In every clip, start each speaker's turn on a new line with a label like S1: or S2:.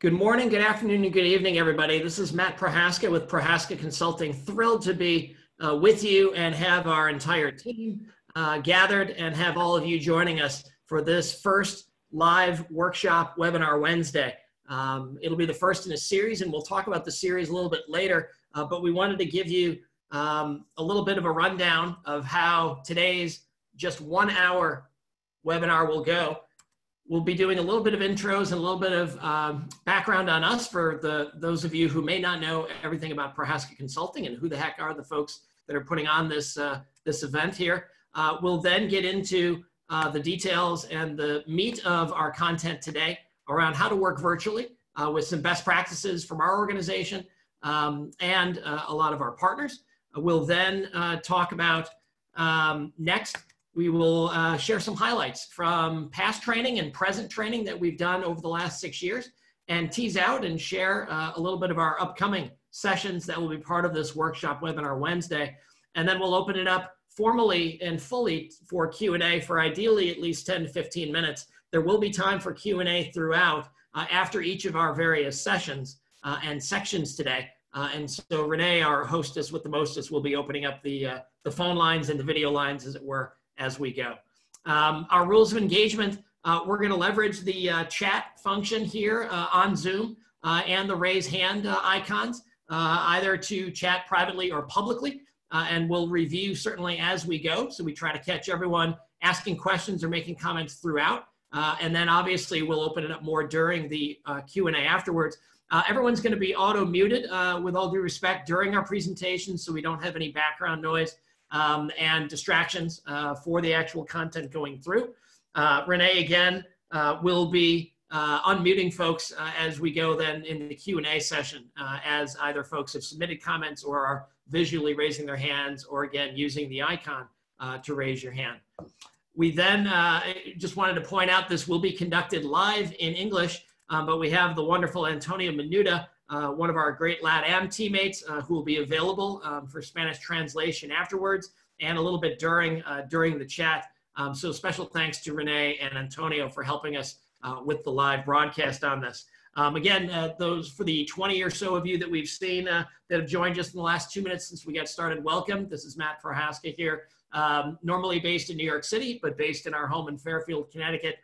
S1: Good morning, good afternoon, and good evening, everybody. This is Matt Prohaska with Prohaska Consulting. Thrilled to be uh, with you and have our entire team uh, gathered and have all of you joining us for this first live workshop webinar Wednesday. Um, it'll be the first in a series, and we'll talk about the series a little bit later. Uh, but we wanted to give you um, a little bit of a rundown of how today's just one hour webinar will go we'll be doing a little bit of intros and a little bit of um, background on us for the those of you who may not know everything about Prohaska Consulting and who the heck are the folks that are putting on this uh, this event here. Uh, we'll then get into uh, the details and the meat of our content today around how to work virtually uh, with some best practices from our organization um, and uh, a lot of our partners. We'll then uh, talk about um, next we will uh, share some highlights from past training and present training that we've done over the last six years and tease out and share uh, a little bit of our upcoming sessions that will be part of this workshop webinar Wednesday. And then we'll open it up formally and fully for Q&A for ideally at least 10 to 15 minutes. There will be time for Q&A throughout uh, after each of our various sessions uh, and sections today. Uh, and so Renee, our hostess with the mostest, will be opening up the, uh, the phone lines and the video lines, as it were, as we go. Um, our rules of engagement, uh, we're going to leverage the uh, chat function here uh, on Zoom uh, and the raise hand uh, icons, uh, either to chat privately or publicly. and we'll review certainly as we go. So we try to catch everyone asking questions or making comments throughout. and then obviously we'll open it up more during the Q&A afterwards. everyone's going to be auto muted with all due respect during our presentation so we don't have any background noise um, and distractions uh, for the actual content going through. Uh, Renee, again, uh, will be uh, unmuting folks uh, as we go then in the Q&A session as either folks have submitted comments or are visually raising their hands or again using the icon to raise your hand. We then just wanted to point out this will be conducted live in English, um, but we have the wonderful Antonio Menuda uh, one of our great LATAM teammates uh, who will be available um, for Spanish translation afterwards and a little bit during, uh, during the chat. Um, so special thanks to Renee and Antonio for helping us uh, with the live broadcast on this. Um, again, uh, those for the 20 or so of you that we've seen uh, that have joined us in the last two minutes since we got started, welcome. This is Matt Prohaska here, um, normally based in New York City, but based in our home in Fairfield, Connecticut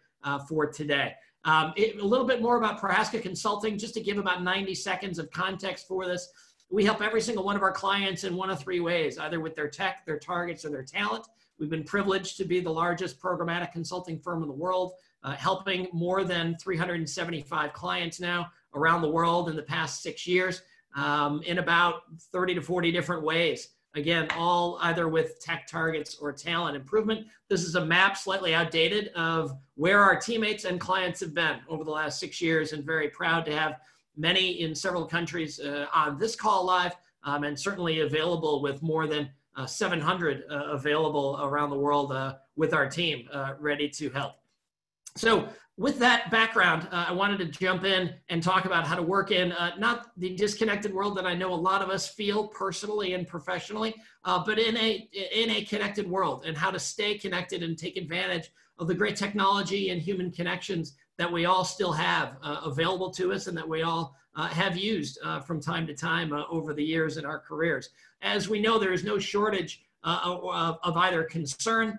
S1: for today. Um, it, a little bit more about Prohaska Consulting, just to give about 90 seconds of context for this. We help every single one of our clients in one of three ways, either with their tech, their targets, or their talent. We've been privileged to be the largest programmatic consulting firm in the world, uh, helping more than 375 clients now around the world in the past six years um, in about 30 to 40 different ways. Again, all either with tech targets or talent improvement. This is a map slightly outdated of where our teammates and clients have been over the last six years and very proud to have many in several countries uh, on this call live um, and certainly available with more than uh, 700 uh, available around the world uh, with our team uh, ready to help. So with that background, uh, I wanted to jump in and talk about how to work in uh, not the disconnected world that I know a lot of us feel personally and professionally, uh, but in a in a connected world and how to stay connected and take advantage of the great technology and human connections that we all still have uh, available to us and that we all uh, have used uh, from time to time over the years in our careers. As we know, there is no shortage of, of, either concern,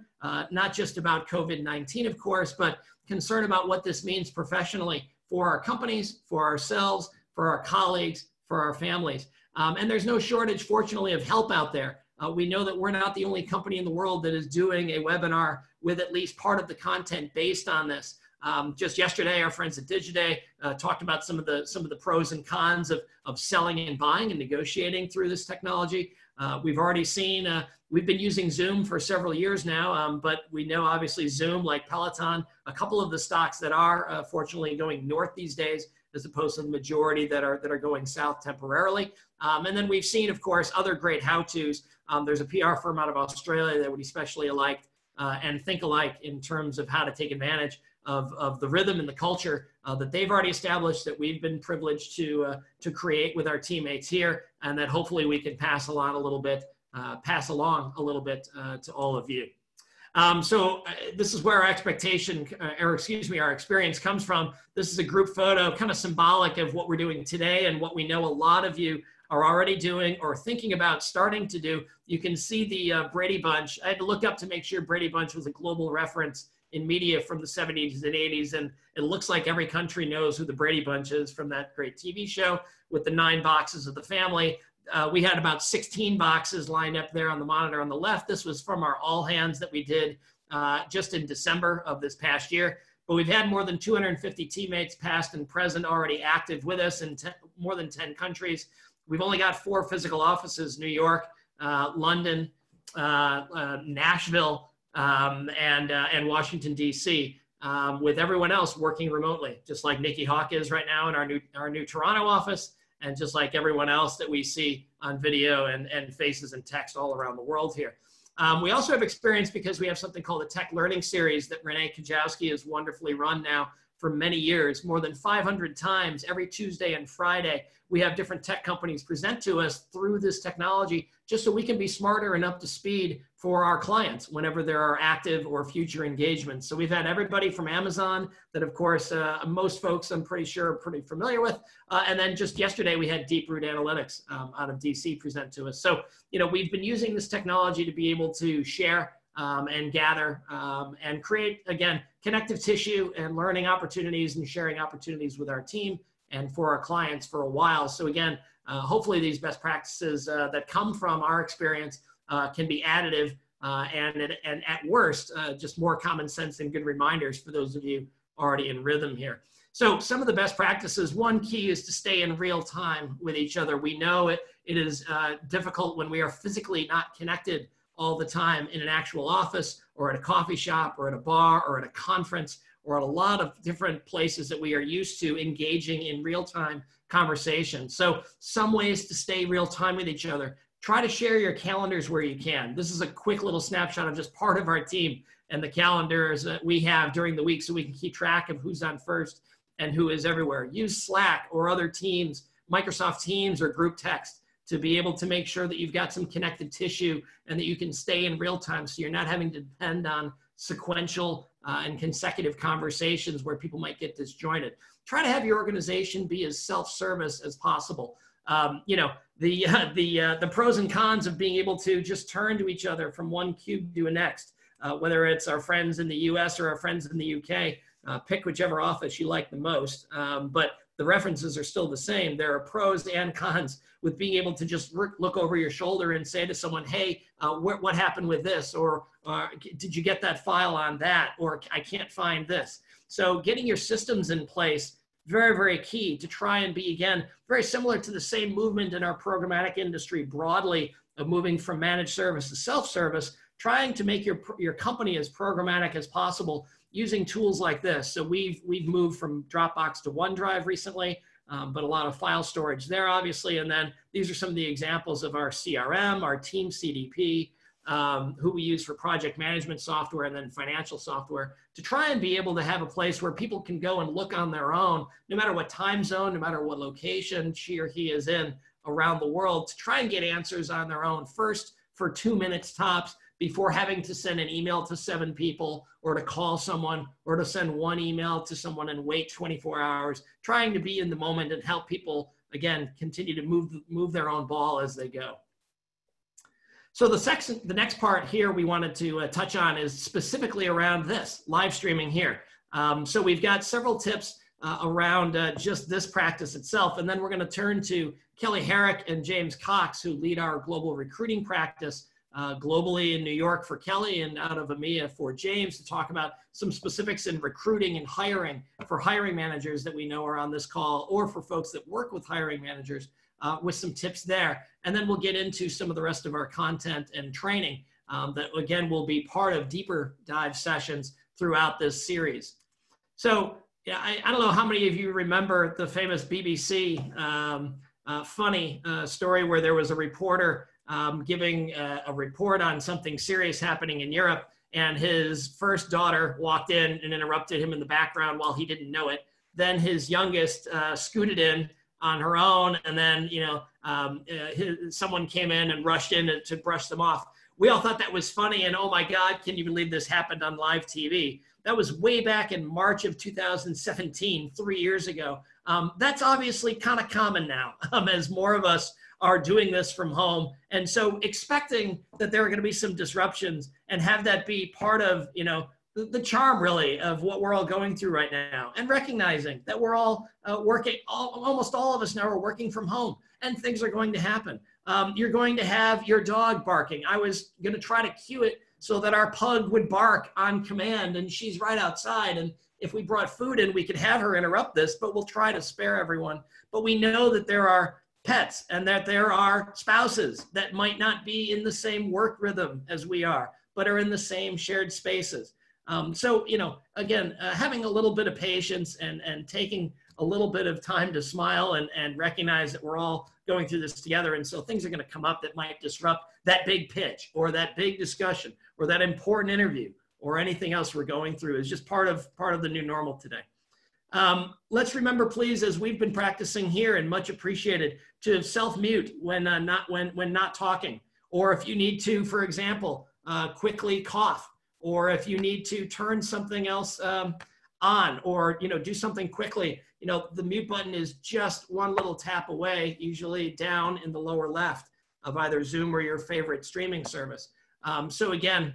S1: not just about COVID-19, of course, but concern about what this means professionally for our companies, for ourselves, for our colleagues, for our families. Um, and there's no shortage, fortunately, of help out there. Uh, we know that we're not the only company in the world that is doing a webinar with at least part of the content based on this. Um, just yesterday, our friends at Digiday uh, talked about some of the some of the pros and cons of, of selling and buying and negotiating through this technology. Uh, we've already seen uh, We've been using Zoom for several years now, um, but we know obviously Zoom, like Peloton, a couple of the stocks that are uh, fortunately going north these days, as opposed to the majority that are that are going south temporarily. Um, and then we've seen, of course, other great how-tos. Um, there's a PR firm out of Australia that would especially like uh, and think alike in terms of how to take advantage of, of the rhythm and the culture uh, that they've already established that we've been privileged to, uh, to create with our teammates here and that hopefully we can pass along a little bit uh, pass along a little bit uh, to all of you. Um, so uh, this is where our expectation, uh, or excuse me, our experience comes from. This is a group photo, kind of symbolic of what we're doing today and what we know a lot of you are already doing or thinking about starting to do. You can see the uh, Brady Bunch. I had to look up to make sure Brady Bunch was a global reference in media from the 70s and 80s. And it looks like every country knows who the Brady Bunch is from that great TV show with the nine boxes of the family. Uh, we had about 16 boxes lined up there on the monitor on the left. This was from our all hands that we did uh, just in December of this past year. But we've had more than 250 teammates, past and present, already active with us in ten, more than 10 countries. We've only got four physical offices New York, uh, London, uh, uh, Nashville, um, and, uh, and Washington, D.C. Um, with everyone else working remotely, just like Nikki Hawk is right now in our new, our new Toronto office and just like everyone else that we see on video and, and faces and text all around the world here. Um, we also have experience because we have something called the Tech Learning Series that Renee Kajowski has wonderfully run now for many years, more than 500 times every Tuesday and Friday. We have different tech companies present to us through this technology just so we can be smarter and up to speed for our clients whenever there are active or future engagements. So we've had everybody from Amazon that, of course, uh, most folks I'm pretty sure are pretty familiar with. Uh, and then just yesterday we had Deep Root Analytics um, out of DC present to us. So, you know, we've been using this technology to be able to share um, and gather um, and create, again, connective tissue and learning opportunities and sharing opportunities with our team and for our clients for a while. So again, uh, hopefully these best practices uh, that come from our experience uh, can be additive uh, and, and at worst, uh, just more common sense and good reminders for those of you already in rhythm here. So some of the best practices, one key is to stay in real time with each other. We know it, it is uh, difficult when we are physically not connected all the time in an actual office or at a coffee shop or at a bar or at a conference or at a lot of different places that we are used to engaging in real time conversation. So, some ways to stay real time with each other. Try to share your calendars where you can. This is a quick little snapshot of just part of our team and the calendars that we have during the week so we can keep track of who's on first and who is everywhere. Use Slack or other teams, Microsoft Teams or group text to be able to make sure that you've got some connected tissue and that you can stay in real time so you're not having to depend on sequential uh, and consecutive conversations where people might get disjointed. Try to have your organization be as self-service as possible. Um, you know, the, uh, the, uh, the pros and cons of being able to just turn to each other from one cube to the next, uh, whether it's our friends in the US or our friends in the UK, uh, pick whichever office you like the most. Um, but the references are still the same. There are pros and cons with being able to just look over your shoulder and say to someone, hey, uh, wh what happened with this? Or uh, did you get that file on that? Or I can't find this. So getting your systems in place, very, very key to try and be, again, very similar to the same movement in our programmatic industry broadly of moving from managed service to self-service, trying to make your, your company as programmatic as possible using tools like this. So we've, we've moved from Dropbox to OneDrive recently, um, but a lot of file storage there, obviously. And then these are some of the examples of our CRM, our Team CDP, um, who we use for project management software and then financial software to try and be able to have a place where people can go and look on their own, no matter what time zone, no matter what location she or he is in around the world, to try and get answers on their own first for two minutes tops before having to send an email to seven people or to call someone or to send one email to someone and wait 24 hours, trying to be in the moment and help people, again, continue to move, move their own ball as they go. So the, section, the next part here we wanted to uh, touch on is specifically around this, live streaming here. Um, so we've got several tips uh, around uh, just this practice itself. And then we're gonna turn to Kelly Herrick and James Cox, who lead our global recruiting practice uh, globally in New York for Kelly and out of EMEA for James to talk about some specifics in recruiting and hiring for hiring managers that we know are on this call or for folks that work with hiring managers uh, with some tips there. And then we'll get into some of the rest of our content and training um, that again will be part of deeper dive sessions throughout this series. So yeah, I, I don't know how many of you remember the famous BBC um, uh, funny uh, story where there was a reporter um, giving a, a, report on something serious happening in Europe. And his first daughter walked in and interrupted him in the background while he didn't know it. Then his youngest uh, scooted in on her own. And then, you know, um, uh, his, someone came in and rushed in to, to brush them off. we all thought that was funny. And oh my God, can you believe this happened on live TV? That was way back in March of 2017, three years ago. Um, that's obviously kind of common now um, as more of us are doing this from home. And so expecting that there are going to be some disruptions and have that be part of, you know, the, the charm really of what we're all going through right now and recognizing that we're all uh, working, all, almost all of us now are working from home and things are going to happen. Um, you're going to have your dog barking. I was going to try to cue it so that our pug would bark on command and she's right outside. And if we brought food in, we could have her interrupt this, but we'll try to spare everyone. But we know that there are pets and that there are spouses that might not be in the same work rhythm as we are, but are in the same shared spaces. Um, so, you know, again, uh, having a little bit of patience and, and taking a little bit of time to smile and, and recognize that we're all going through this together. And so things are going to come up that might disrupt that big pitch or that big discussion or that important interview or anything else we're going through is just part of part of the new normal today. Um, let's remember, please, as we've been practicing here and much appreciated, to self-mute when uh, not when when not talking, or if you need to, for example, uh, quickly cough, or if you need to turn something else um, on, or you know do something quickly. You know the mute button is just one little tap away, usually down in the lower left of either Zoom or your favorite streaming service. Um, so again,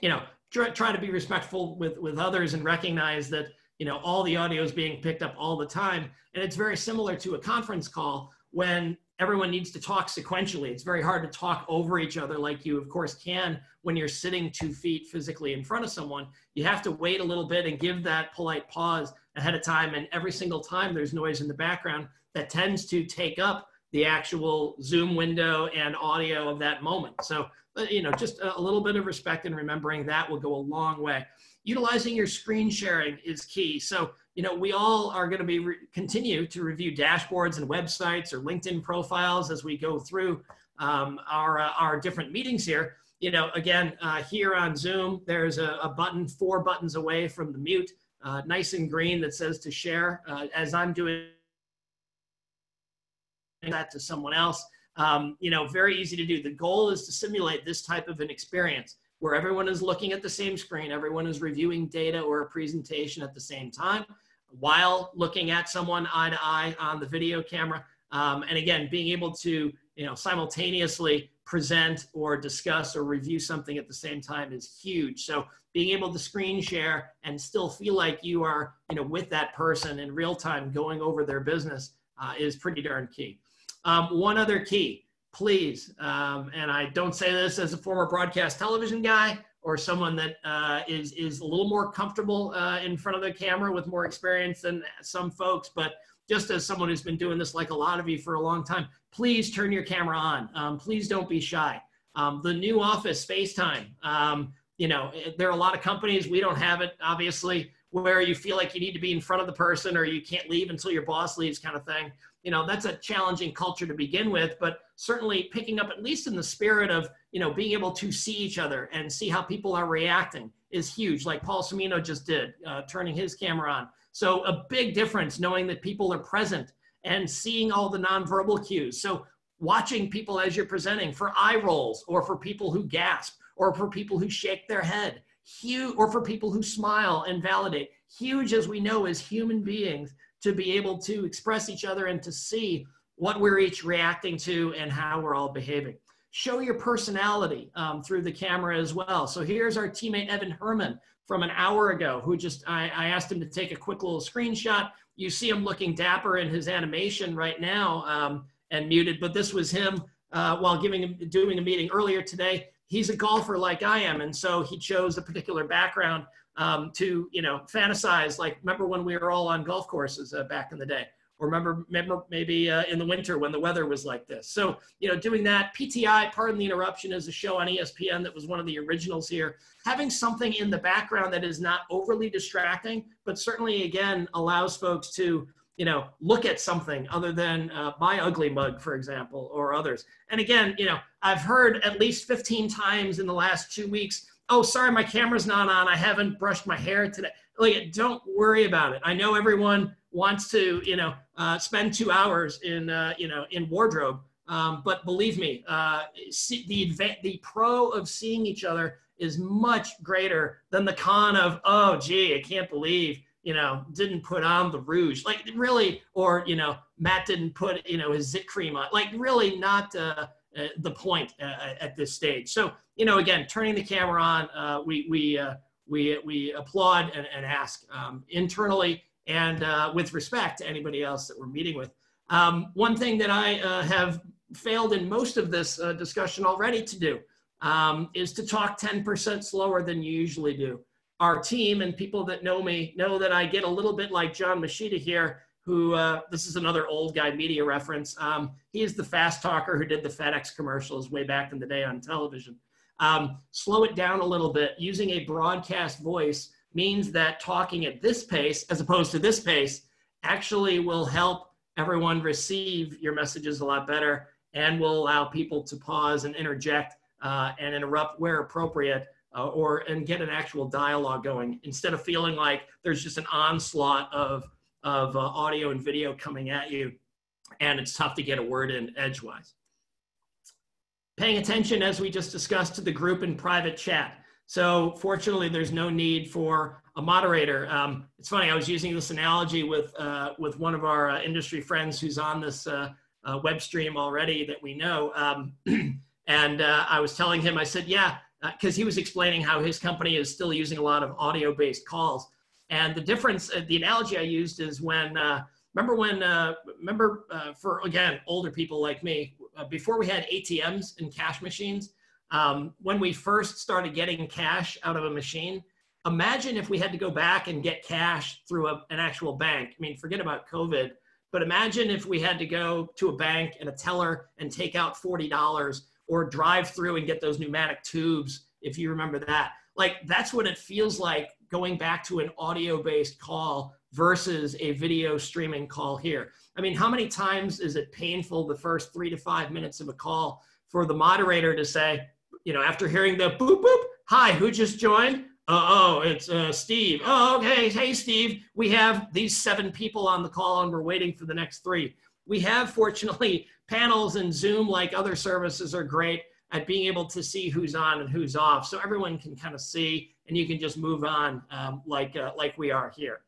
S1: you know, try, try to be respectful with, with others and recognize that, you know, all the audio is being picked up all the time. And it's very similar to a conference call when everyone needs to talk sequentially. It's very hard to talk over each other like you, of course, can when you're sitting two feet physically in front of someone. You have to wait a little bit and give that polite pause ahead of time. And every single time there's noise in the background that tends to take up the actual Zoom window and audio of that moment. So uh, you know, just a, little bit of respect and remembering that will go a long way. Utilizing your screen sharing is key. So, you know, we all are going to be continue to review dashboards and websites or LinkedIn profiles as we go through um, our uh, our different meetings here. You know, again, uh, here on Zoom, there's a, a, button four buttons away from the mute, uh, nice and green that says to share. Uh, as I'm doing that to someone else, um, you know, very easy to do. The goal is to simulate this type of an experience where everyone is looking at the same screen, everyone is reviewing data or a presentation at the same time while looking at someone eye to eye on the video camera. Um, and again, being able to, you know, simultaneously present or discuss or review something at the same time is huge. So being able to screen share and still feel like you are, you know, with that person in real time going over their business uh, is pretty darn key. Um, one other key, please, um, and I don't say this as a former broadcast television guy or someone that uh, is is a little more comfortable uh, in front of the camera with more experience than some folks, but just as someone who's been doing this like a lot of you for a long time, please turn your camera on. Um, please don't be shy. Um, the new office, FaceTime. Um, you know, there are a lot of companies, we don't have it, obviously, where you feel like you need to be in front of the person or you can't leave until your boss leaves kind of thing you know that's a challenging culture to begin with but certainly picking up at least in the spirit of you know being able to see each other and see how people are reacting is huge like paul Cimino just did uh, turning his camera on. So a big difference knowing that people are present and seeing all the nonverbal cues. So watching people as you're presenting for eye rolls or for people who gasp or for people who shake their head huge or for people who smile and validate. Huge as we know as human beings to be able to express each other and to see what we're each reacting to and how we're all behaving. Show your personality um, through the camera as well. So here's our teammate Evan Herman from an hour ago, who just, I, I asked him to take a quick little screenshot. You see him looking dapper in his animation right now um, and muted, but this was him uh, while giving, doing a meeting earlier today. He's a golfer like I am, and so he chose a particular background um, to you know fantasize like remember when we were all on golf courses uh, back in the day? Or remember, remember maybe uh, in the winter when the weather was like this? So you know doing that pti pardon the interruption is a show on espn that was one of the originals here. Having something in the background that is not overly distracting but certainly again allows folks to you know look at something other than uh, my ugly mug for example or others. And again you know i've heard at least 15 times in the last two weeks oh, sorry, my camera's not on. I haven't brushed my hair today. Like, don't worry about it. I know everyone wants to, you know, uh, spend two hours in, uh, you know, in wardrobe. Um, but believe me, uh, see, the, the pro of seeing each other is much greater than the con of, oh, gee, I can't believe, you know, didn't put on the rouge. Like, really, or, you know, Matt didn't put, you know, his zit cream on. Like, really not uh, uh, the point uh, at this stage. So, you know, again, turning the camera on, uh, we, we, uh, we, we applaud and, and ask um, internally and uh, with respect to anybody else that we're meeting with. Um, one thing that I have failed in most of this discussion already to do um, is to talk 10% slower than you usually do. Our team and people that know me know that I get a little bit like John Moschitta here, who, uh, this is another old guy media reference. Um, he is the fast talker who did the FedEx commercials way back in the day on television. Um, slow it down a little bit. Using a broadcast voice means that talking at this pace, as opposed to this pace, actually will help everyone receive your messages a lot better and will allow people to pause and interject uh, and interrupt where appropriate uh, or and get an actual dialogue going instead of feeling like there's just an onslaught of, of uh, audio and video coming at you and it's tough to get a word in edgewise. Paying attention, as we just discussed, to the group and private chat. So fortunately, there's no need for a moderator. Um, it's funny, I was using this analogy with, uh, with one of our uh, industry friends who's on this uh, web stream already that we know. Um, And uh, I was telling him, I said, yeah, because uh, he was explaining how his company is still using a lot of audio based calls. And the difference, uh, the analogy I used is when, uh, remember when, uh, remember uh, for, again, older people like me, before we had ATMs and cash machines, um, when we first started getting cash out of a machine, imagine if we had to go back and get cash through a, an actual bank. I mean, forget about COVID, but imagine if we had to go to a bank and a teller and take out $40 or drive through and get those pneumatic tubes, if you remember that. Like that's what it feels like going back to an audio based call versus a video streaming call here. I mean, how many times is it painful the first three to five minutes of a call for the moderator to say, you know, after hearing the boop boop, hi, who just joined? Uh, oh, it's uh, Steve. Oh, okay. Hey, Steve, we have these seven people on the call and we're waiting for the next three. We have, fortunately, panels and Zoom, like other services, are great at being able to see who's on and who's off. So everyone can kind of see and you can just move on um, like, uh, like we are here.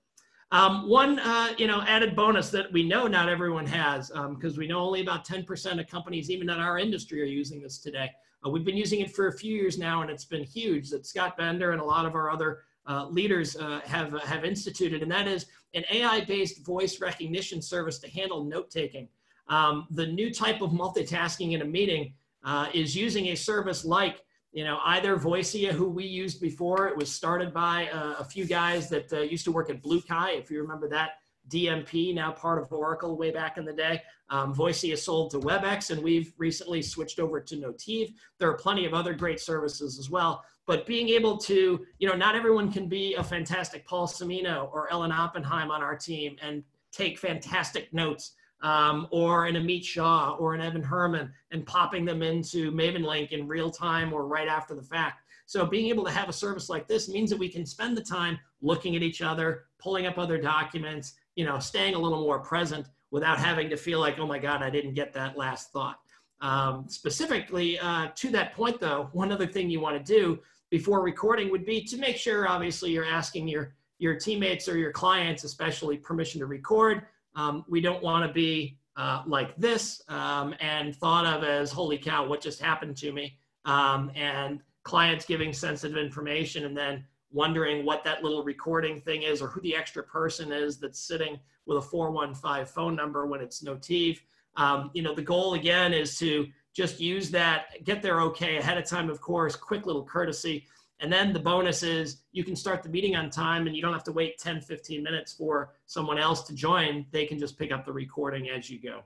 S1: Um, one uh, you know, added bonus that we know not everyone has, because um, we know only about 10% of companies, even in our industry, are using this today. Uh, we've been using it for a few years now, and it's been huge that Scott Bender and a lot of our other uh, leaders uh, have, have instituted, and that is an AI-based voice recognition service to handle note-taking. Um, the new type of multitasking in a meeting uh, is using a service like, you know, either Voicea, who we used before. It was started by uh, a few guys that uh, used to work at Blue BlueKai, if you remember that. DMP, now part of Oracle way back in the day. Um, Voicea sold to WebEx, and we've recently switched over to Notiv. There are plenty of other great services as well. But being able to, you know, not everyone can be a fantastic Paul Cimino or Ellen Oppenheim on our team and take fantastic notes um, or an Amit Shah or an Evan Herman and popping them into MavenLink in real time or right after the fact. So being able to have a service like this means that we can spend the time looking at each other, pulling up other documents, you know, staying a little more present without having to feel like, oh my God, I didn't get that last thought. Um, specifically uh, to that point though, one other thing you want to do before recording would be to make sure obviously you're asking your, your teammates or your clients especially permission to record um, we don't want to be uh, like this um, and thought of as, holy cow, what just happened to me? Um, and clients giving sensitive information and then wondering what that little recording thing is or who the extra person is that's sitting with a 415 phone number when it's Notiv. Um, you know, the goal again is to just use that, get there okay ahead of time, of course, quick little courtesy, and then the bonus is you can start the meeting on time and you don't have to wait 10, 15 minutes for someone else to join. They can just pick up the recording as you go.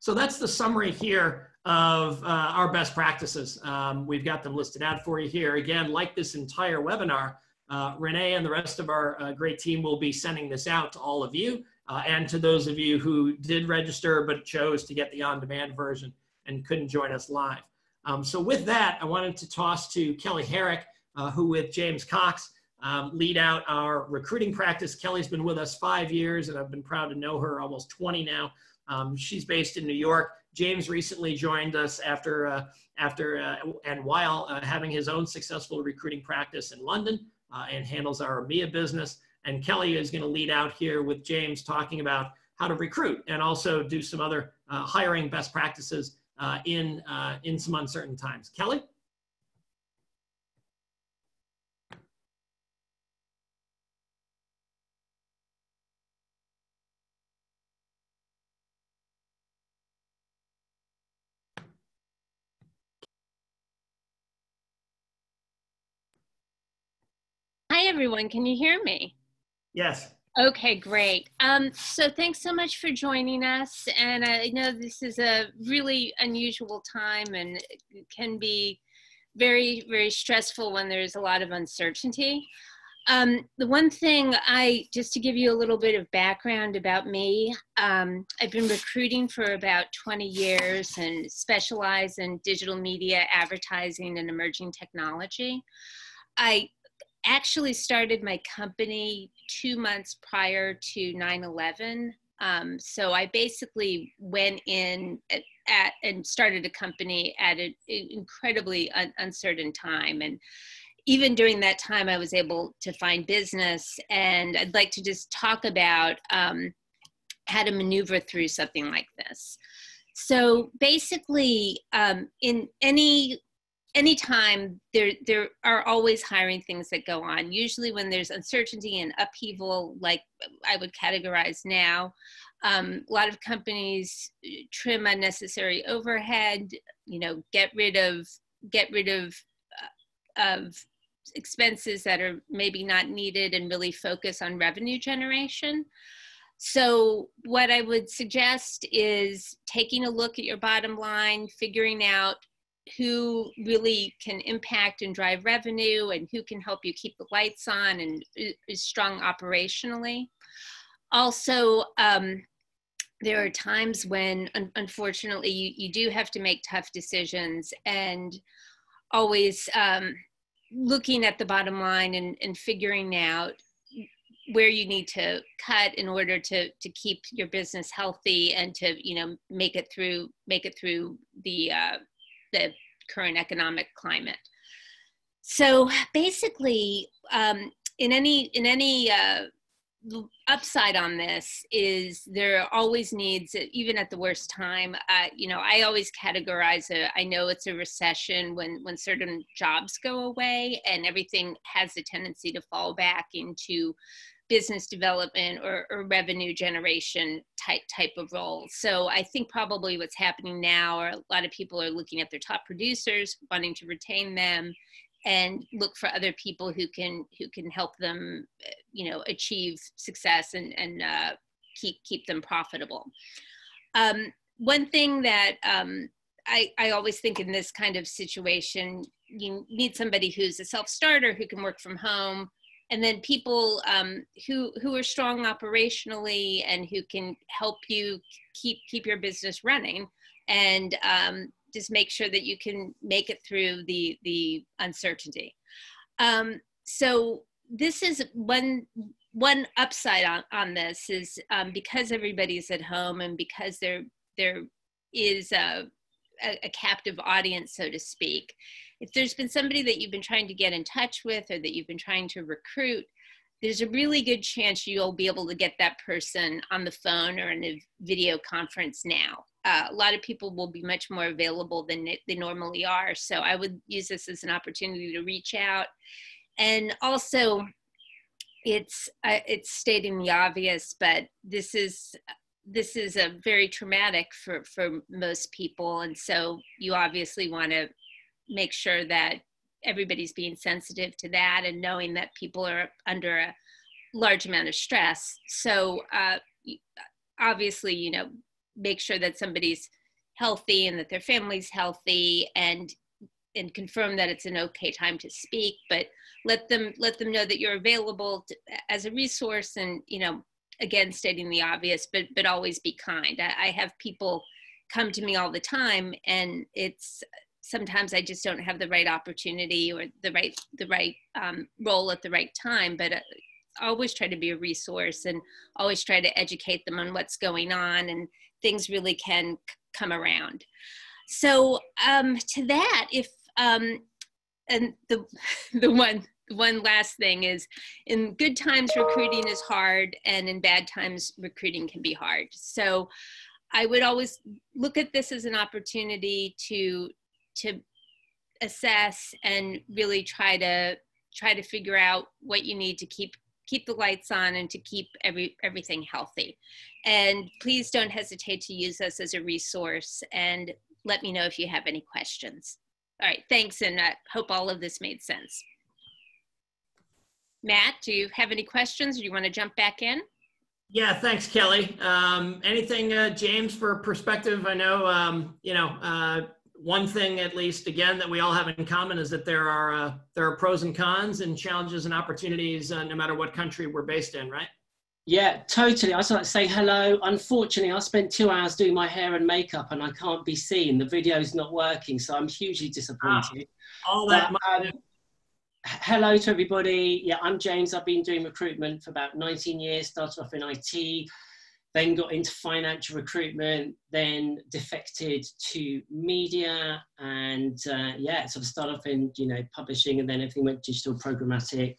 S1: So that's the summary here of uh, our best practices. Um, we've got them listed out for you here. Again, like this entire webinar, uh, Renee and the rest of our uh, great team will be sending this out to all of you uh, and to those of you who did register but chose to get the on-demand version and couldn't join us live. Um, so with that, I wanted to toss to Kelly Herrick, uh, who with James Cox um, lead out our recruiting practice. Kelly's been with us five years, and I've been proud to know her almost 20 now. Um, she's based in New York. James recently joined us after, uh, after uh, and while uh, having his own successful recruiting practice in London uh, and handles our EMEA business. And Kelly is going to lead out here with James talking about how to recruit and also do some other uh, hiring best practices Uh, in, uh, in some uncertain times. Kelly?
S2: Hi, everyone. Can you hear me?
S1: Yes.
S2: Okay, great. Um, so thanks so much for joining us. And I know this is a really unusual time and can be very, very stressful when there's a lot of uncertainty. Um, the one thing I, just to give you a little bit of background about me, um, I've been recruiting for about 20 years and specialize in digital media, advertising, and emerging technology. I actually started my company two months prior to 9 11. Um, so I basically went in at, at, and started a company at an incredibly un- uncertain time. And even during that time, I was able to find business. And I'd like to just talk about um, how to maneuver through something like this. So basically, um, in any anytime there there are always hiring things that go on. Usually when there's uncertainty and upheaval like i would categorize now um, a lot of companies uh, trim unnecessary overhead you know get rid of get rid of uh, of expenses that are maybe not needed and really focus on revenue generation. So what i would suggest is taking a look at your bottom line figuring out who really can impact and drive revenue and who can help you keep the lights on and is strong operationally. Also, um, there are times when un- unfortunately you, you do have to make tough decisions and always um, looking at the bottom line and, and figuring out where you need to cut in order to to keep your business healthy and to you know make it through make it through the uh, the current economic climate. So basically, um, in any in any uh, upside on this is there always needs even at the worst time uh, you know i always categorize it i know it's a recession when when certain jobs go away and everything has a tendency to fall back into business development or, or, revenue generation type type of role. So I think probably what's happening now are a lot of people are looking at their top producers, wanting to retain them, and look for other people who can who can help them, you know, achieve success and and uh, keep keep them profitable. Um, one thing that um, I, I always think in this kind of situation, you need somebody who's a self starter who can work from home and then people um, who who are strong operationally and who can help you keep keep your business running and um, just make sure that you can make it through the the uncertainty. Um, so this is one one upside on, on this is um, because everybody's at home and because there there is a, a, a captive audience so to speak if there's been somebody that you've been trying to get in touch with or that you've been trying to recruit, there's a really good chance you'll be able to get that person on the phone or in a video conference now. Uh, a lot of people will be much more available than they normally are. So I would use this as an opportunity to reach out. And also, it's uh, it's stating the obvious, but this is this is a very traumatic for for most people, and so you obviously want to make sure that everybody's being sensitive to that and knowing that people are under a large amount of stress. So uh, obviously, you know, make sure that somebody's healthy and that their family's healthy and and confirm that it's an okay time to speak but let them let them know that you're available to, as a resource and you know again stating the obvious but but always be kind I, I have people come to me all the time and it's sometimes I just don't have the right opportunity or the right the right um, role at the right time. But uh, always try to be a resource and always try to educate them on what's going on and things really can come around. So um, to that, if um, and the the one one last thing is in good times recruiting is hard and in bad times recruiting can be hard. So i would always look at this as an opportunity to to assess and really try to try to figure out what you need to keep keep the lights on and to keep every everything healthy. And please don't hesitate to use us as a resource and let me know if you have any questions. All right thanks and i hope all of this made sense Matt, do you have any questions or do you want to jump back in?
S1: Yeah, thanks, Kelly. Um, anything, uh, James, for perspective? I know, um, you know, uh, one thing at least, again, that we all have in common is that there are uh, there are pros and cons and challenges and opportunities uh, no matter what country we're based in, right?
S3: Yeah, totally. I just like to say hello. Unfortunately, I spent two hours doing my hair and makeup and I can't be seen. The video's not working, so I'm hugely disappointed.
S1: Ah, all that.
S3: But, um, hello to everybody. Yeah, I'm James. I've been doing recruitment for about 19 years, started off in IT, then got into financial recruitment, then defected to media, and uh, yeah, sort of started off in you know publishing, and then everything went digital, programmatic.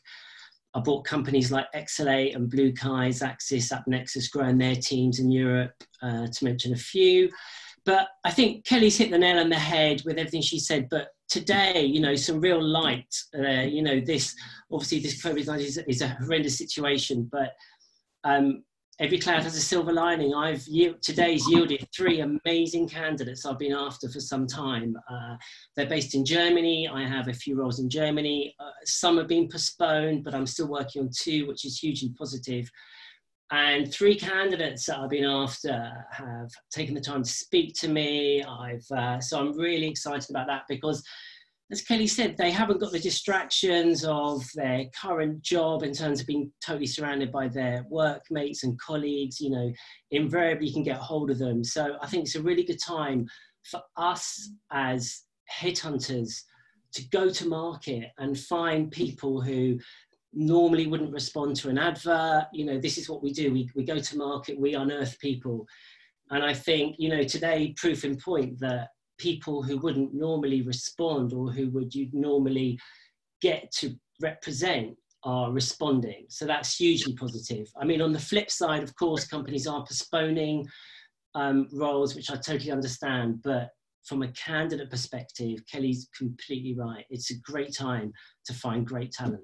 S3: I bought companies like XLA and Blue Skies, Axis, AppNexus, growing their teams in Europe, uh, to mention a few. But I think Kelly's hit the nail on the head with everything she said. But today, you know, some real light. Uh, you know, this obviously this COVID nineteen is, is, a horrendous situation, but um, every cloud has a silver lining. I've today's yielded three amazing candidates I've been after for some time. Uh, they're based in Germany. I have a few roles in Germany. Uh, some have been postponed, but I'm still working on two, which is hugely positive. And three candidates that I've been after have taken the time to speak to me. I've uh, so I'm really excited about that because, as Kelly said, they haven't got the distractions of their current job in terms of being totally surrounded by their workmates and colleagues. You know, invariably you can get hold of them. So I think it's a really good time for us as headhunters to go to market and find people who normally wouldn't respond to an advert. You know, this is what we do. We, we go to market, we unearth people. And I think, you know, today, proof in point that people who wouldn't normally respond or who would you normally get to represent are responding. So that's hugely positive. I mean, on the flip side, of course, companies are postponing um, roles, which I totally understand. But from a candidate perspective, Kelly's completely right. It's a great time to find great talent.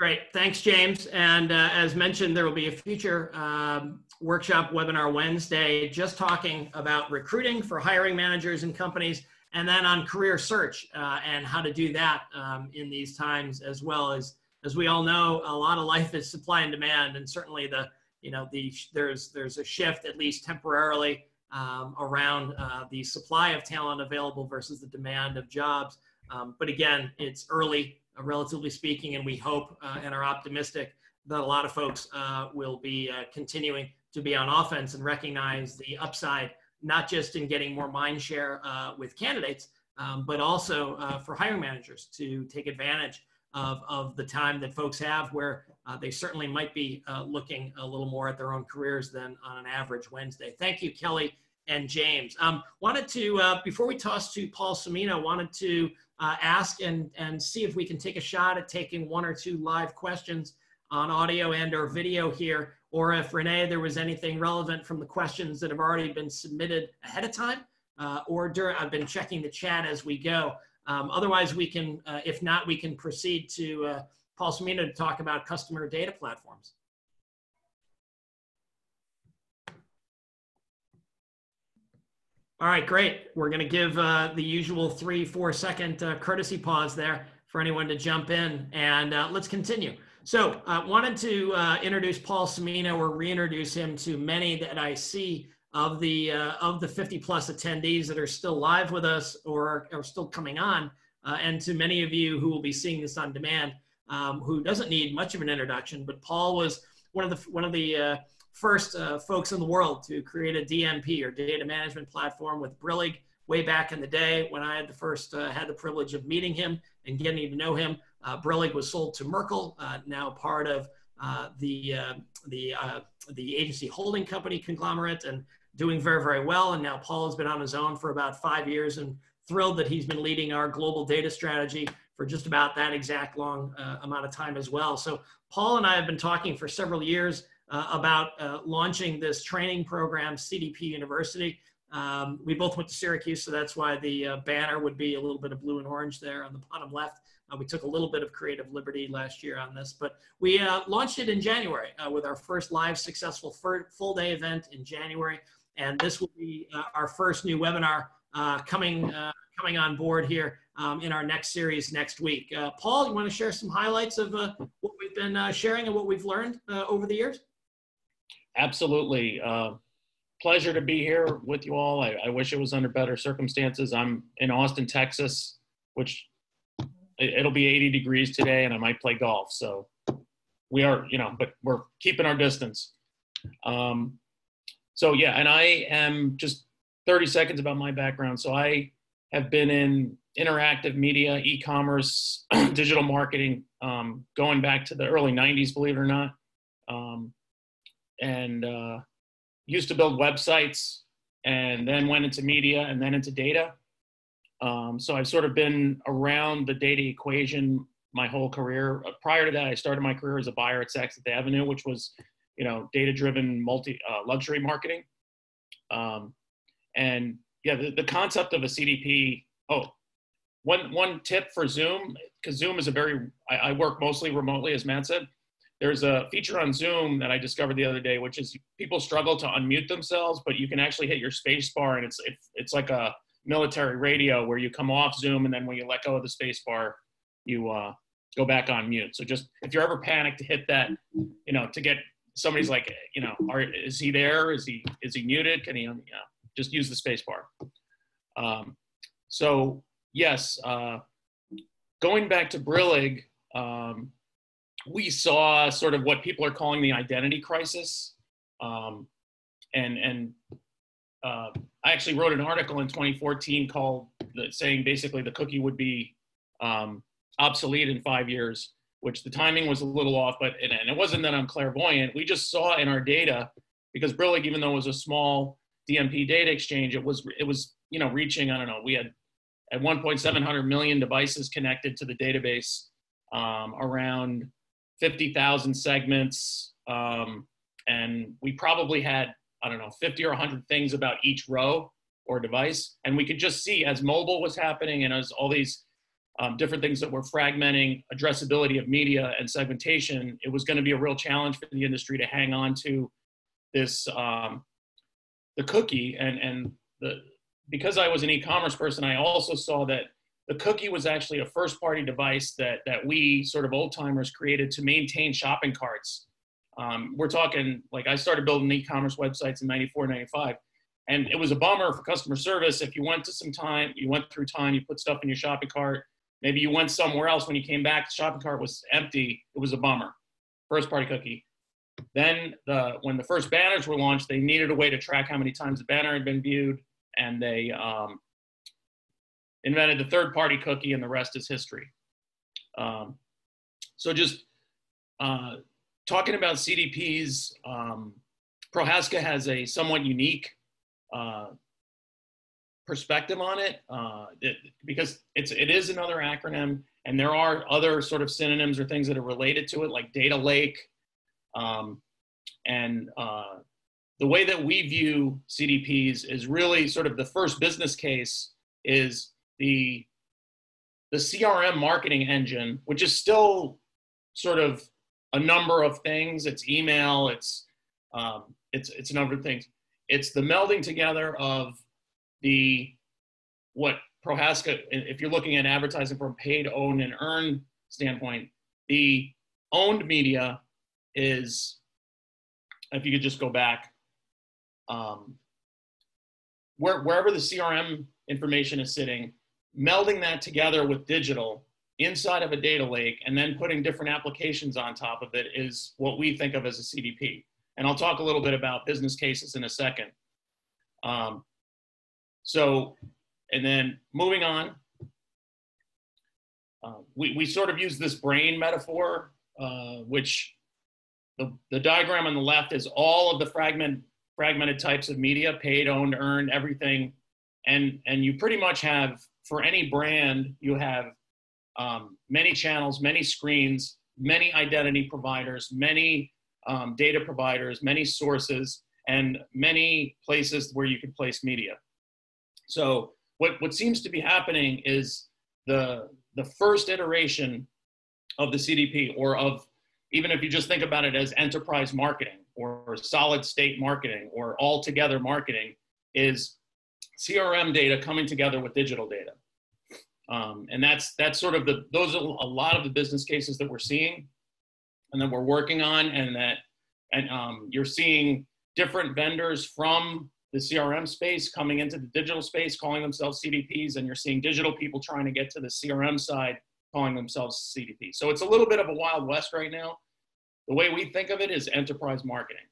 S1: Great. Thanks, James. And uh, as mentioned, there will be a future um, workshop webinar Wednesday just talking about recruiting for hiring managers and companies, and then on career search uh, and how to do that um, in these times, as well as, as we all know, a lot of life is supply and demand, and certainly the, you know, the there's there's a shift at least temporarily um, around uh, the supply of talent available versus the demand of jobs. Um, but again, it's early relatively speaking, and we hope uh, and are optimistic that a lot of folks uh, will be continuing to be on offense and recognize the upside, not just in getting more mind share with candidates, um, but also for hiring managers to take advantage of, of the time that folks have where uh, they certainly might be uh, looking a little more at their own careers than on an average Wednesday. Thank you, Kelly and James. Um, wanted to, uh, before we toss to Paul Cimino, wanted to uh, ask and, and see if we can take a shot at taking one or two live questions on audio and or video here, or if Renee, there was anything relevant from the questions that have already been submitted ahead of time, uh, or during, I've been checking the chat as we go. Um, otherwise, we can, uh, if not, we can proceed to uh, Paul Cimino to talk about customer data platforms. All right, great. We're going to give uh, the usual three, four second uh, courtesy pause there for anyone to jump in and uh, let's continue. So I uh, wanted to uh, introduce Paul Cimino or reintroduce him to many that I see of the, uh, of the 50 plus attendees that are still live with us or are still coming on and to many of you who will be seeing this on demand um, who doesn't need much of an introduction, but Paul was one of the, one of the first uh, folks in the world to create a DMP or data management platform with Brilig way back in the day when I had the first uh, had the privilege of meeting him and getting to know him. Uh, Brilig was sold to Merkle, uh, now part of uh, the uh, the uh, the agency holding company conglomerate, and doing very very well. And now Paul has been on his own for about five years, and thrilled that he's been leading our global data strategy for just about that exact long amount of time as well. So Paul and I have been talking for several years uh, about uh, launching this training program, CDP University. Um, we both went to Syracuse, so that's why the uh, banner would be a little bit of blue and orange there on the bottom left. Uh, we took a little bit of creative liberty last year on this, but we uh, launched it in January uh, with our first live successful full day event in January. And this will be our first new webinar coming, coming on board here um, in our next series next week. Paul, you want to share some highlights of what we've been sharing and what we've learned over the years?
S4: Absolutely. Uh, pleasure to be here with you all. I, I, wish it was under better circumstances. I'm in Austin, Texas, which it, will be 80 degrees today, and I might play golf. So we are, you know, but we're keeping our distance. Um, so yeah, and I am just 30 seconds about my background. So I have been in interactive media, e-commerce, digital marketing, um, going back to the early 90s, believe it or not. Um, and uh, used to build websites and then went into media and then into data. Um, so I've sort of been around the data equation my whole career. Uh, prior to that, I started my career as a buyer at Saks Fifth Avenue, which was, you know, data-driven multi uh, luxury marketing. Um, and yeah, the, the concept of a CDP. Oh, one one tip for Zoom because Zoom is a very. I, I work mostly remotely, as Matt said there's a feature on Zoom that I discovered the other day, which is people struggle to unmute themselves, but you can actually hit your space bar and it's, it's, it's like a military radio where you come off Zoom and then when you let go of the space bar, you uh, go back on mute. So just if you're ever panicked to hit that, you know, to get somebody's like, you know, are, is he there? Is he, is he muted? Can he, you know, just use the space bar. Um, so yes, uh, going back to Brilig, um, we saw sort of what people are calling the identity crisis. Um, and and uh, I actually wrote an article in 2014 called the, saying basically the cookie would be um, obsolete in five years, which the timing was a little off, but and, and, it wasn't that I'm clairvoyant. We just saw in our data because Brilig, even though it was a small DMP data exchange, it was it was you know reaching I don't know we had at 1.700 million devices connected to the database um, around 50,000 segments. Um, and we probably had, I don't know, 50 or 100 things about each row or device. And we could just see as mobile was happening and as all these um, different things that were fragmenting addressability of media and segmentation, it was going to be a real challenge for the industry to hang on to this, um, the cookie. And, and the, because I was an e-commerce person, I also saw that the cookie was actually a first party device that, that we sort of old timers created to maintain shopping carts. Um, we're talking like I started building e-commerce websites in 94, 95. And it was a bummer for customer service. If you went to some time, you went through time, you put stuff in your shopping cart. Maybe you went somewhere else. When you came back, the shopping cart was empty. It was a bummer. First party cookie. Then the, when the first banners were launched, they needed a way to track how many times the banner had been viewed. And they, um, invented the third party cookie and the rest is history. Um, so just uh, talking about CDPs, um, Prohaska has a somewhat unique uh, perspective on it, uh, it, because it's it is another acronym, and there are other sort of synonyms or things that are related to it, like data lake, um, and uh, the way that we view CDPs is really sort of the first business case is the the CRM marketing engine, which is still sort of a number of things. It's email, it's um, it's it's a number of things. It's the melding together of the what Prohaska, if you're looking at advertising from paid, owned, and earned standpoint, the owned media is, if you could just go back, um, where, wherever the CRM information is sitting, melding that together with digital inside of a data lake and then putting different applications on top of it is what we think of as a CDP. And I'll talk a little bit about business cases in a second. Um, so and then moving on, uh, we, we sort of use this brain metaphor, uh, which the, the diagram on the left is all of the fragment, fragmented types of media, paid, owned, earned, everything. And, and you pretty much have, for any brand, you have um, many channels, many screens, many identity providers, many um, data providers, many sources, and many places where you can place media. So what, what seems to be happening is the, the first iteration of the CDP or of, even if you just think about it as enterprise marketing or solid state marketing or all together marketing is CRM data coming together with digital data. Um, and that's, that's sort of the, those are a lot of the business cases that we're seeing and that we're working on and that, and um, you're seeing different vendors from the CRM space coming into the digital space, calling themselves CDPs, and you're seeing digital people trying to get to the CRM side, calling themselves CDPs. So it's a little bit of a wild west right now. The way we think of it is enterprise marketing.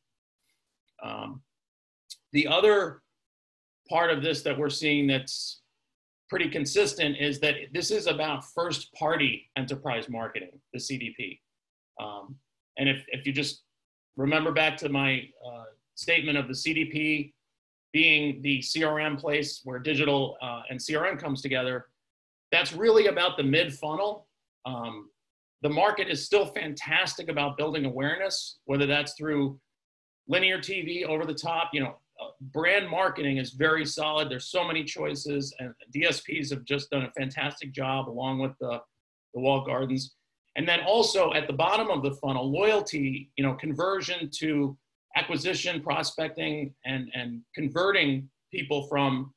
S4: Um, the other part of this that we're seeing that's pretty consistent is that this is about first party enterprise marketing, the CDP. Um, and if, if you just remember back to my uh, statement of the CDP being the CRM place where digital uh, and CRM comes together, that's really about the mid funnel. Um, the market is still fantastic about building awareness, whether that's through linear TV over the top. You know, brand marketing is very solid. There's so many choices, and DSPs have just done a fantastic job along with the, the walled gardens. And then also at the bottom of the funnel, loyalty, you know, conversion to acquisition, prospecting, and, and converting people from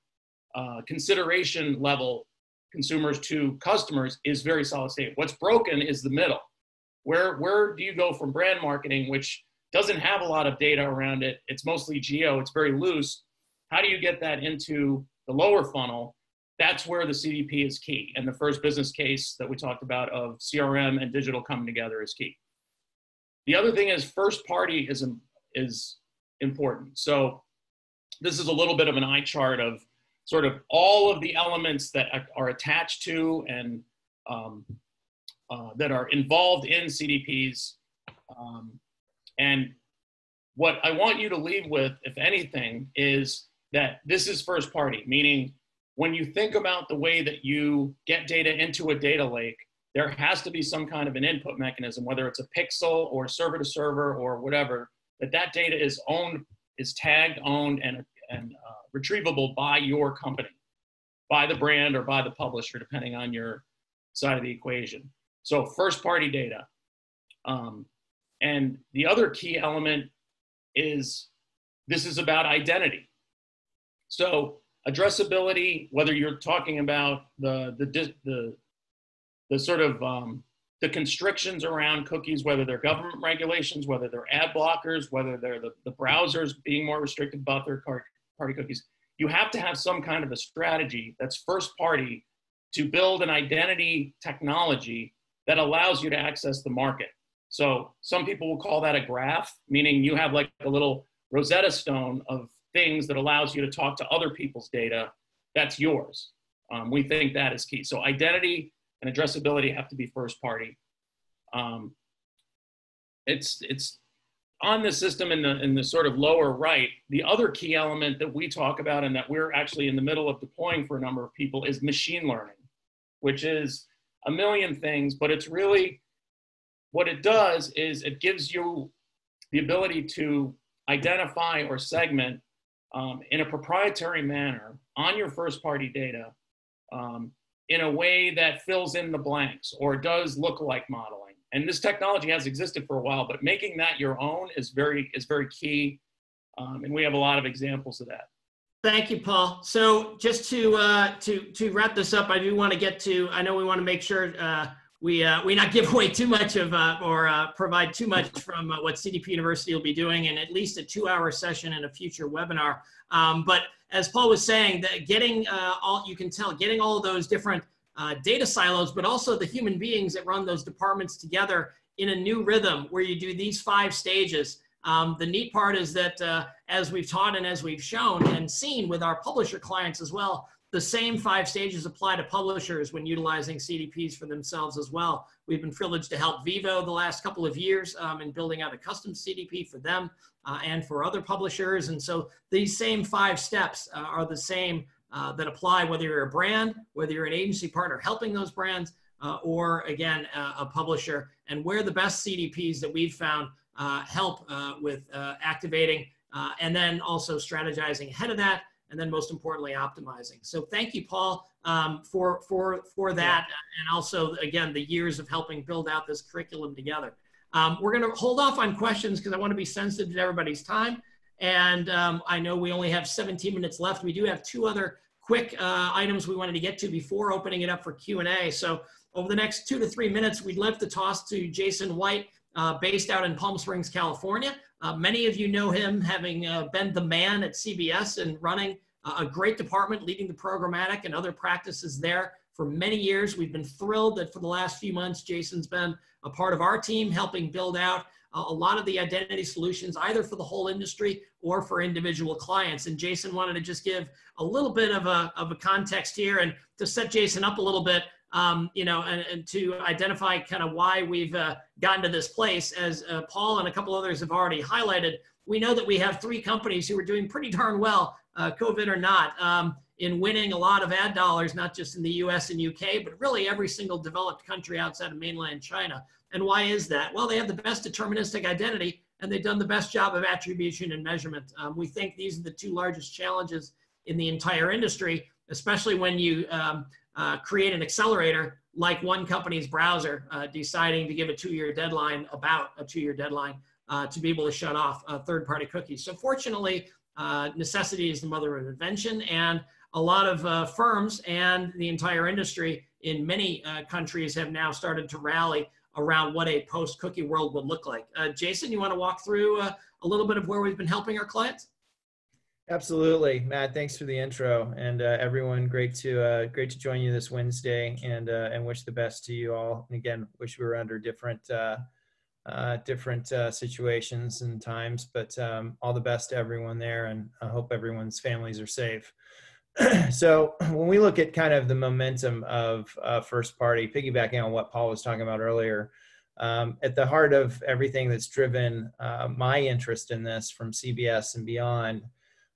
S4: uh, consideration level consumers to customers is very solid state. What's broken is the middle. Where, where do you go from brand marketing, which doesn't have a lot of data around it? It's mostly geo, it's very loose. How do you get that into the lower funnel? That's where the CDP is key. And the first business case that we talked about of CRM and digital coming together is key. The other thing is first party is is important. So this is a little bit of an eye chart of sort of all of the elements that are attached to and um, uh, that are involved in CDPs. Um, and what I want you to leave with, if anything, is that this is first party, meaning when you think about the way that you get data into a data lake, there has to be some kind of an input mechanism, whether it's a pixel or server to server or whatever, that that data is owned, is tagged, owned, and, and uh, retrievable by your company, by the brand or by the publisher, depending on your side of the equation. So first party data. Um, and the other key element is this is about identity. So addressability, whether you're talking about the, the, the, the sort of um, the constrictions around cookies, whether they're government regulations, whether they're ad blockers, whether they're the, the browsers being more restrictive about their party cookies, you have to have some kind of a strategy that's first party to build an identity technology that allows you to access the market. So some people will call that a graph, meaning you have like a little Rosetta Stone of things that allows you to talk to other people's data. That's yours. Um, we think that is key. So identity and addressability have to be first party. Um, it's it's on the system in the in the sort of lower right. The other key element that we talk about and that we're actually in the middle of deploying for a number of people is machine learning, which is a million things, but it's really what it does is it gives you the ability to identify or segment um, in a proprietary manner on your first party data um, in a way that fills in the blanks or does look-alike modeling. And this technology has existed for a while, but making that your own is very is very key. Um, and we have a lot of examples of that.
S1: Thank you, Paul. So just to uh, to to wrap this up, I do want to get to. I know we want to make sure uh, we uh, we not give away too much of uh, or uh, provide too much from uh, what CDP University will be doing in at least a two-hour session in a future webinar. Um, but as Paul was saying, that getting uh, all you can tell, getting all those different uh, data silos, but also the human beings that run those departments together in a new rhythm where you do these five stages. Um, the neat part is that as we've taught and as we've shown and seen with our publisher clients as well, the same five stages apply to publishers when utilizing CDPs for themselves as well. We've been privileged to help Vevo the last couple of years um, in building out a custom CDP for them uh, and for other publishers. And so these same five steps uh, are the same uh, that apply whether you're a brand, whether you're an agency partner helping those brands, uh, or again, a publisher. And where the best CDPs that we've found uh, help uh, with activating and then also strategizing ahead of that and then most importantly, optimizing. So thank you, Paul, um, for, for, for that. And also, again, the years of helping build out this curriculum together. Um, we're going to hold off on questions because I want to be sensitive to everybody's time. And um, I know we only have 17 minutes left. We do have two other quick uh, items we wanted to get to before opening it up for Q&A. So over the next two to three minutes, we'd love to toss to Jason White, uh, based out in Palm Springs, California. Uh, many of you know him having uh, been the man at CBS and running a great department, leading the programmatic and other practices there for many years. We've been thrilled that for the last few months, Jason's been a part of our team helping build out a lot of the identity solutions, either for the whole industry or for individual clients. And Jason wanted to just give a little bit of a, of a context here and to set Jason up a little bit um, you know, and, and, to identify kind of why we've uh, gotten to this place. As uh, Paul and a couple others have already highlighted, we know that we have three companies who are doing pretty darn well, uh, COVID or not, um, in winning a lot of ad dollars, not just in the US and UK, but really every single developed country outside of mainland China. And why is that? Well, they have the best deterministic identity and they've done the best job of attribution and measurement. Um, we think these are the two largest challenges in the entire industry, especially when you um, uh, create an accelerator like one company's browser uh, deciding to give a two-year deadline about a two-year deadline uh, to be able to shut off uh, third-party cookies. So fortunately, uh, necessity is the mother of invention and a lot of uh, firms and the entire industry in many countries have now started to rally around what a post-cookie world would look like. Jason, you want to walk through a little bit of where we've been helping our clients?
S5: Absolutely, Matt. Thanks for the intro, and uh, everyone, great to uh, great to join you this Wednesday, and uh, and wish the best to you all. And again, wish we were under different uh, uh, different uh, situations and times, but um, all the best to everyone there, and I hope everyone's families are safe. so when we look at kind of the momentum of first party, piggybacking on what Paul was talking about earlier. Um, at the heart of everything that's driven my interest in this from CBS and beyond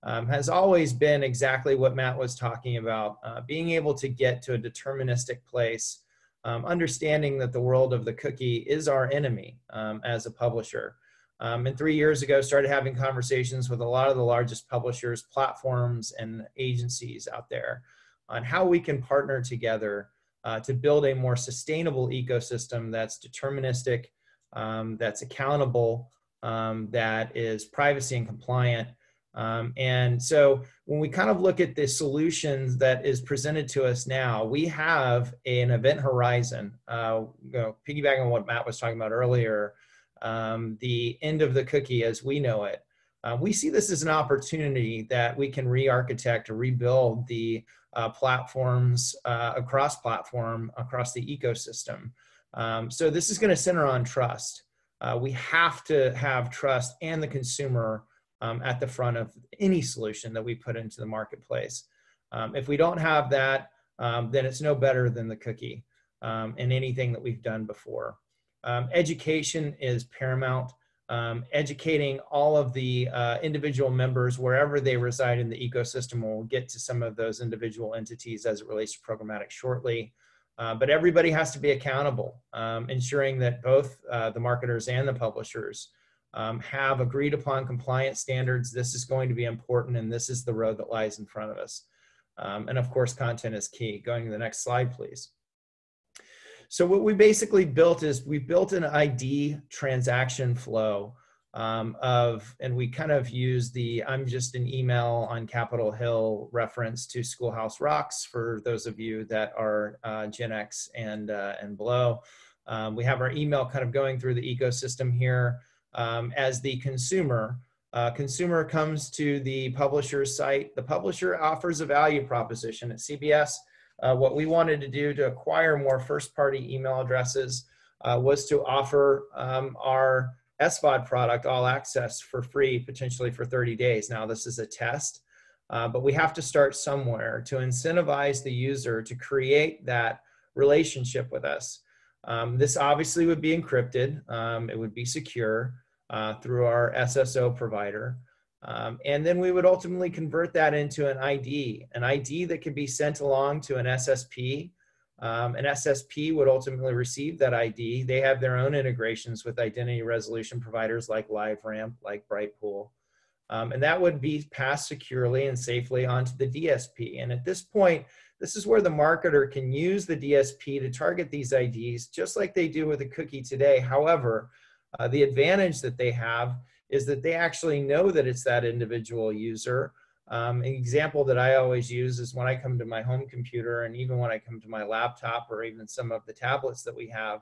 S5: um, has always been exactly what Matt was talking about uh, being able to get to a deterministic place, um, understanding that the world of the cookie is our enemy um, as a publisher. Um, and three years ago, started having conversations with a lot of the largest publishers, platforms, and agencies out there on how we can partner together uh, to build a more sustainable ecosystem that's deterministic, um, that's accountable, um, that is privacy and compliant, um, and so when we kind of look at the solutions that is presented to us now, we have an event horizon, uh, you know, piggybacking on what Matt was talking about earlier, um, the end of the cookie as we know it. Uh, we see this as an opportunity that we can re-architect or rebuild the uh, platforms uh, across platform, across the ecosystem. Um, so this is gonna center on trust. Uh, we have to have trust and the consumer um, at the front of any solution that we put into the marketplace. Um, if we don't have that, um, then it's no better than the cookie um, in anything that we've done before. Um, education is paramount. Um, educating all of the uh, individual members wherever they reside in the ecosystem. We'll get to some of those individual entities as it relates to programmatic shortly. Uh, but everybody has to be accountable, ensuring that both uh, the marketers and the publishers um, have agreed upon compliance standards. This is going to be important and this is the road that lies in front of us. Um, and of course, content is key. Going to the next slide, please. So what we basically built is we built an ID transaction flow um, of, and we kind of use the I'm just an email on Capitol Hill reference to Schoolhouse Rocks for those of you that are uh, Gen X and, uh, and below. Um, we have our email kind of going through the ecosystem here um, as the consumer. Uh, consumer comes to the publisher's site. The publisher offers a value proposition at CBS. Uh, what we wanted to do to acquire more first-party email addresses uh, was to offer um, our SVOD product, All Access, for free, potentially for 30 days. Now, this is a test. Uh, but we have to start somewhere to incentivize the user to create that relationship with us. Um, this obviously would be encrypted. Um, it would be secure uh, through our SSO provider. Um, and then we would ultimately convert that into an ID, an ID that could be sent along to an SSP. Um, an SSP would ultimately receive that ID. They have their own integrations with identity resolution providers like LiveRamp, like Brightpool. Um, and that would be passed securely and safely onto the DSP. And at this point, this is where the marketer can use the DSP to target these IDs just like they do with a cookie today. However, uh, the advantage that they have is that they actually know that it's that individual user. Um, an example that I always use is when I come to my home computer and even when I come to my laptop or even some of the tablets that we have,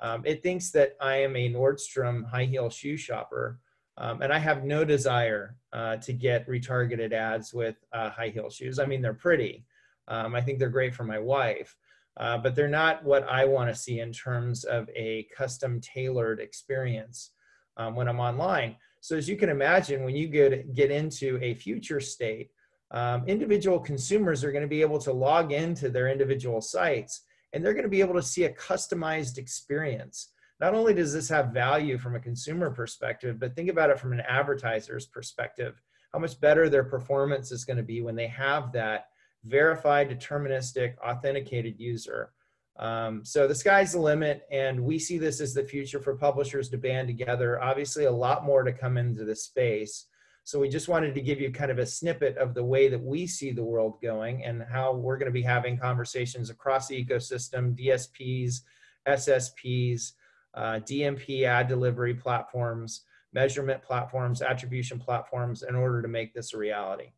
S5: um, it thinks that I am a Nordstrom high heel shoe shopper. Um, and I have no desire uh, to get retargeted ads with uh, high heel shoes. I mean, they're pretty. Um, I think they're great for my wife, uh, but they're not what I want to see in terms of a custom tailored experience um, when I'm online. So as you can imagine, when you get, get into a future state, um, individual consumers are going to be able to log into their individual sites and they're going to be able to see a customized experience not only does this have value from a consumer perspective, but think about it from an advertiser's perspective. How much better their performance is going to be when they have that verified, deterministic, authenticated user. Um, so the sky's the limit, and we see this as the future for publishers to band together. Obviously, a lot more to come into this space. So we just wanted to give you kind of a snippet of the way that we see the world going and how we're going to be having conversations across the ecosystem, DSPs, SSPs, uh, DMP ad delivery platforms, measurement platforms, attribution platforms in order to make this a reality.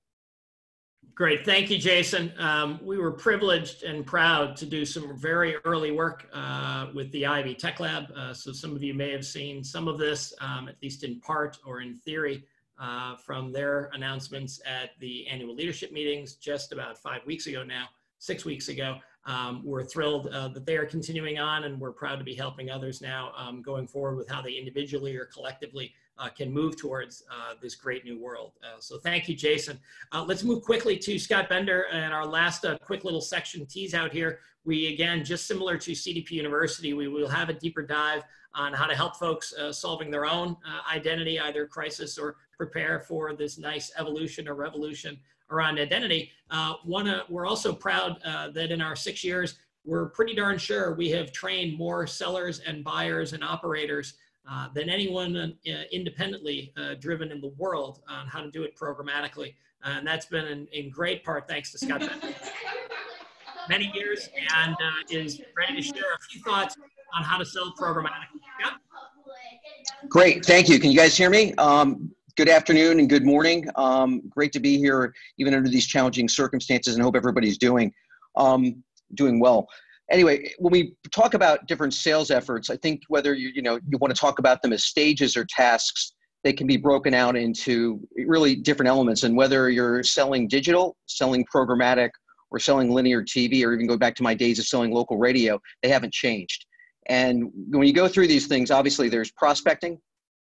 S1: Great. Thank you, Jason. Um, we were privileged and proud to do some very early work uh, with the IAB Tech Lab. Uh, so some of you may have seen some of this, um, at least in part or in theory, uh, from their announcements at the annual leadership meetings just about five weeks ago now, six weeks ago. Um, we're thrilled uh, that they are continuing on, and we're proud to be helping others now um, going forward with how they individually or collectively uh, can move towards uh, this great new world. Uh, so thank you, Jason. Uh, let's move quickly to Scott Bender and our last uh, quick little section tease out here. We, again, just similar to CDP University, we will have a deeper dive on how to help folks solving their own identity, either crisis or prepare for this nice evolution or revolution around identity. Uh, one, uh, we're also proud uh, that in our six years, we're pretty darn sure we have trained more sellers and buyers and operators uh, than anyone uh, independently driven in the world on how to do it programmatically. and that's been in, in, great part thanks to Scott Many years and is ready to share a few thoughts on how to sell programmatically. Yeah?
S6: Great, thank you. Can you guys hear me? Um, good afternoon and good morning. Um, great to be here, even under these challenging circumstances, and hope everybody's doing um, doing well. Anyway, when we talk about different sales efforts, I think whether you you know you want to talk about them as stages or tasks, they can be broken out into really different elements. And whether you're selling digital, selling programmatic, or selling linear TV, or even go back to my days of selling local radio, they haven't changed. And when you go through these things, obviously there's prospecting,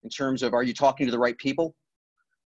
S6: in terms of are you talking to the right people?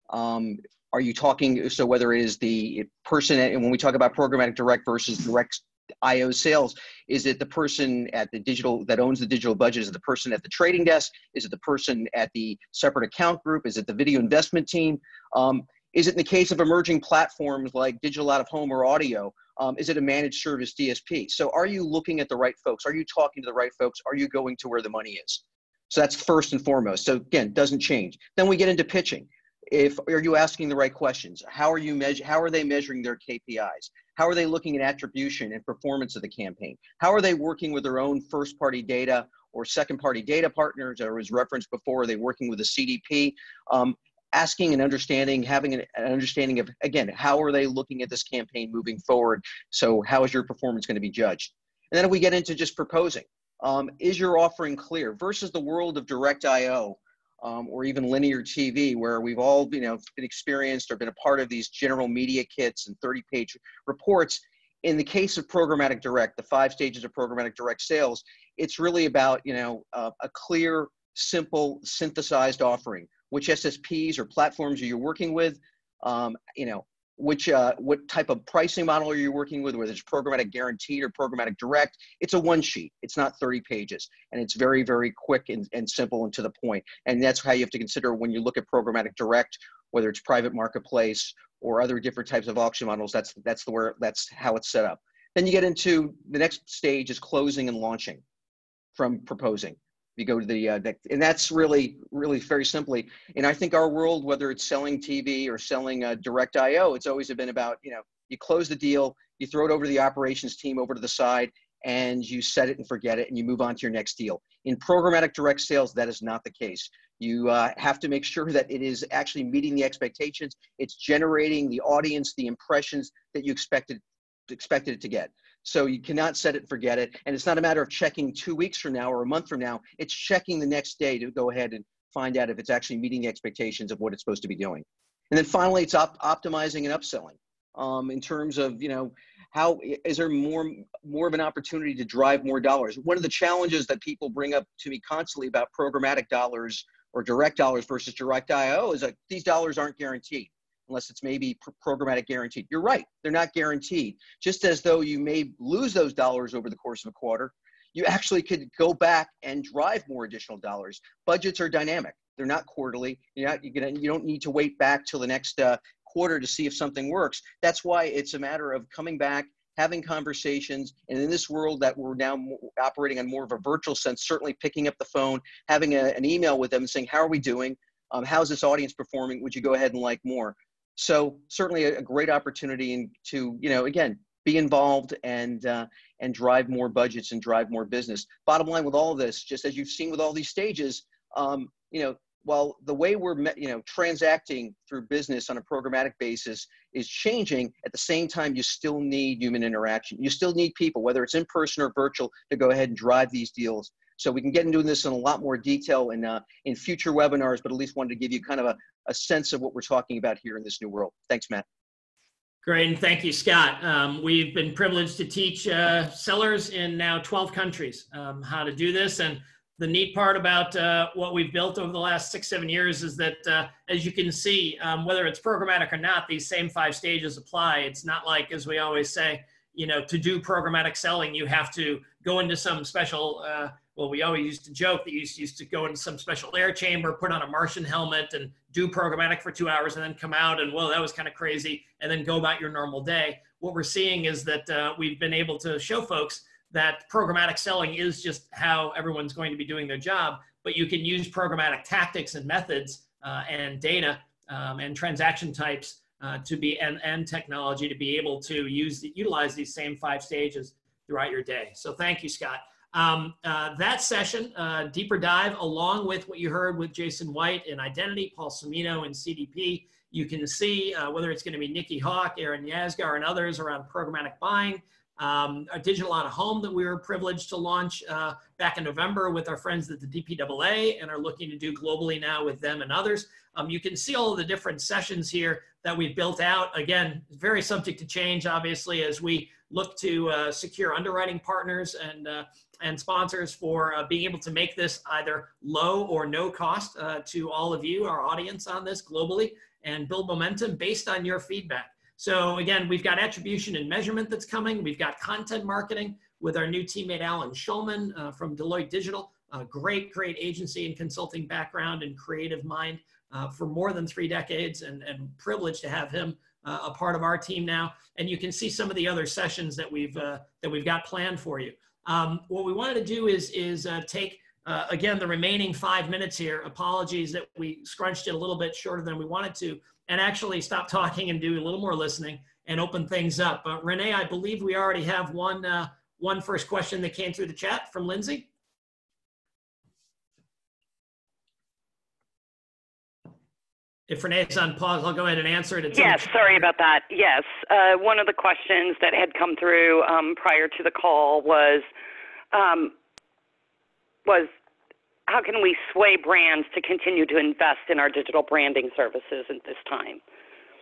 S6: Um, are you talking, so whether it is the person, and when we talk about programmatic direct versus direct IO sales, is it the person at the digital that owns the digital budget? Is it the person at the trading desk? Is it the person at the separate account group? Is it the video investment team? Um, is it in the case of emerging platforms like digital out of home or audio? Um, is it a managed service DSP? So are you looking at the right folks? Are you talking to the right folks? Are you going to where the money is? So that's first and foremost. So again, doesn't change. Then we get into pitching. If are you asking the right questions? How are you measure? How are they measuring their KPIs? How are they looking at attribution and performance of the campaign? How are they working with their own first-party data or second-party data partners? Or referenced before, are they working with a CDP? Um, asking and understanding, having an, an, understanding of again, how are they looking at this campaign moving forward? So how is your performance going to be judged? And then we get into just proposing, um, is your offering clear versus the world of direct IO um, or even linear TV, where we've all you know been experienced or been a part of these general media kits and 30-page reports. In the case of programmatic direct, the five stages of programmatic direct sales, it's really about you know uh, a clear, simple, synthesized offering. Which SSPs or platforms are you working with? Um, you know, which uh, what type of pricing model are you working with, whether it's programmatic guaranteed or programmatic direct. It's a one sheet. It's not 30 pages, and it's very very quick and, and simple and to the point. And that's how you have to consider when you look at programmatic direct, whether it's private marketplace or other different types of auction models. That's that's the where that's how it's set up. Then you get into the next stage is closing and launching from proposing you go to the, uh, the, and that's really really very simply and i think our world whether it's selling tv or selling uh, direct io it's always been about you know you close the deal you throw it over to the operations team over to the side and you set it and forget it and you move on to your next deal. In programmatic direct sales that is not the case. You uh, have to make sure that it is actually meeting the expectations it's generating the audience the impressions that you expected expected it to get so you cannot set it forget it. And it's not a matter of checking two weeks from now or a month from now. It's checking the next day to go ahead and find out if it's actually meeting the expectations of what it's supposed to be doing. And then finally, it's op- optimizing and upselling um, in terms of, you know, how is there more more of an opportunity to drive more dollars? One of the challenges that people bring up to me constantly about programmatic dollars or direct dollars versus direct IO is that these dollars aren't guaranteed unless it's maybe programmatic guaranteed. You're right, they're not guaranteed. Just as though you may lose those dollars over the course of a quarter, you actually could go back and drive more additional dollars. Budgets are dynamic; they're not quarterly. You're not, you're gonna, you don't need to wait back till the next uh, quarter to see if something works. That's why it's a matter of coming back, having conversations, and in this world that we're now operating on more of a virtual sense, certainly picking up the phone, having a, an email with them, saying, "How are we doing? Um, how's this audience performing? Would you go ahead and like more?" So certainly a, a great opportunity in, to, you know, again, be involved and uh, and drive more budgets and drive more business. Bottom line with all this, just as you've seen with all these stages, um, you know, while the way we're you know transacting through business on a programmatic basis is changing, at the same time you still need human interaction. You still need people, whether it's in person or virtual, to go ahead and drive these deals. So we can get into this in a lot more detail in uh, in future webinars, but at least wanted to give you kind of a, a sense of what we're talking about here in this new world. Thanks, Matt.
S1: Great, and thank you, Scott. Um, we've been privileged to teach uh, sellers in now 12 countries um, how to do this. And the neat part about uh, what we've built over the last six, seven years is that, uh, as you can see, um, whether it's programmatic or not, these same five stages apply. It's not like, as we always say, you know, to do programmatic selling, you have to go into some special uh, well, we always used to joke that you used to go in some special air chamber, put on a Martian helmet, and do programmatic for two hours, and then come out and well, that was kind of crazy, and then go about your normal day. What we're seeing is that uh, we've been able to show folks that programmatic selling is just how everyone's going to be doing their job, but you can use programmatic tactics and methods uh, and data um, and transaction types uh, to be and, and technology to be able to use utilize these same five stages throughout your day. So thank you, Scott. Um, uh, that session, uh, deeper dive, along with what you heard with Jason White in Identity, Paul Cimino in CDP, you can see uh, whether it's going to be Nikki Hawk, Aaron Yazgar, and others around programmatic buying. Um, a digital out of home that we were privileged to launch uh, back in November with our friends at the DPAA and are looking to do globally now with them and others. Um, you can see all the different sessions here that we've built out. Again, very subject to change, obviously, as we look to uh, secure underwriting partners and uh, and sponsors for uh, being able to make this either low or no cost uh, to all of you, our audience on this globally, and build momentum based on your feedback. So again, we've got attribution and measurement that's coming. We've got content marketing with our new teammate Alan Schulman uh, from Deloitte Digital, great, great agency and consulting background and creative mind uh, for more than three decades, and, and privileged to have him uh, a part of our team now. And you can see some of the other sessions that we've uh, that we've got planned for you. Um, what we wanted to do is, is uh, take, uh, again, the remaining five minutes here. Apologies that we scrunched it a little bit shorter than we wanted to, and actually stop talking and do a little more listening and open things up. But Renee, I believe we already have one, uh, one first question that came through the chat from Lindsay. If Renee's on pause, I'll go ahead and answer it. It's
S7: yes, sorry about that. Yes, uh, one of the questions that had come through um, prior to the call was um, was how can we sway brands to continue to invest in our digital branding services at this time?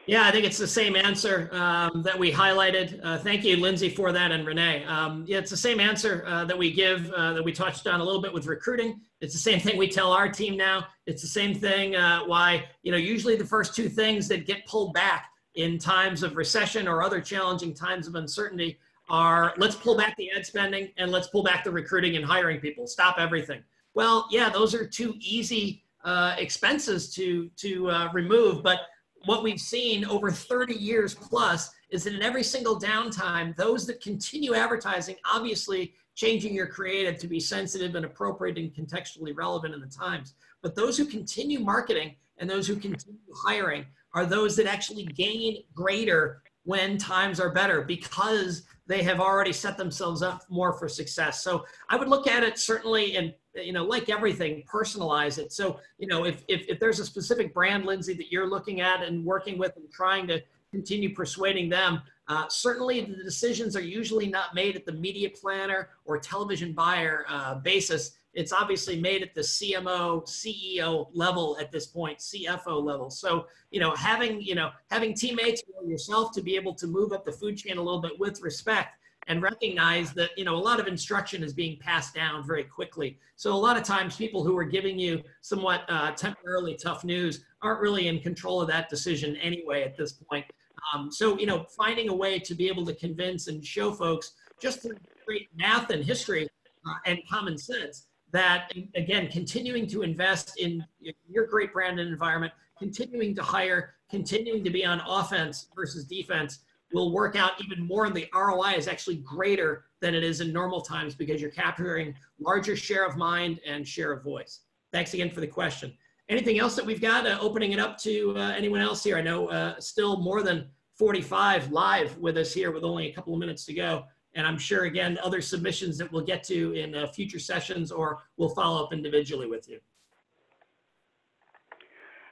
S1: Yeah, I think it's the same answer um, that we highlighted. Uh, thank you, Lindsay, for that, and Renee. Um, yeah, it's the same answer uh, that we give, uh, that we touched on a little bit with recruiting. It's the same thing we tell our team now. It's the same thing uh, why, you know, usually the first two things that get pulled back in times of recession or other challenging times of uncertainty are let's pull back the ad spending and let's pull back the recruiting and hiring people, stop everything. Well, yeah, those are two easy uh, expenses to to uh, remove, but what we've seen over 30 years plus is that in every single downtime, those that continue advertising, obviously changing your creative to be sensitive and appropriate and contextually relevant in the times, but those who continue marketing and those who continue hiring are those that actually gain greater when times are better because they have already set themselves up more for success. So I would look at it certainly and you know, like everything, personalize it. So, you know, if, if, if there's a specific brand, Lindsay, that you're looking at and working with and trying to continue persuading them, uh, certainly the decisions are usually not made at the media planner or television buyer uh, basis. It's obviously made at the CMO, CEO level at this point, CFO level. So, you know, having, you know, having teammates or yourself to be able to move up the food chain a little bit with respect and recognize that you know a lot of instruction is being passed down very quickly so a lot of times people who are giving you somewhat uh, temporarily tough news aren't really in control of that decision anyway at this point um, so you know finding a way to be able to convince and show folks just through great math and history uh, and common sense that again continuing to invest in your great brand and environment continuing to hire continuing to be on offense versus defense will work out even more and the ROI is actually greater than it is in normal times because you're capturing larger share of mind and share of voice. Thanks again for the question. Anything else that we've got uh, opening it up to uh, anyone else here? I know uh, still more than 45 live with us here with only a couple of minutes to go. And I'm sure, again, other submissions that we'll get to in uh, future sessions or we'll follow up individually with you.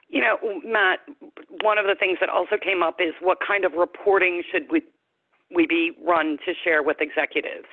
S7: You know, Matt, one of the things that also came up is what kind of reporting should we we be run to share with executives?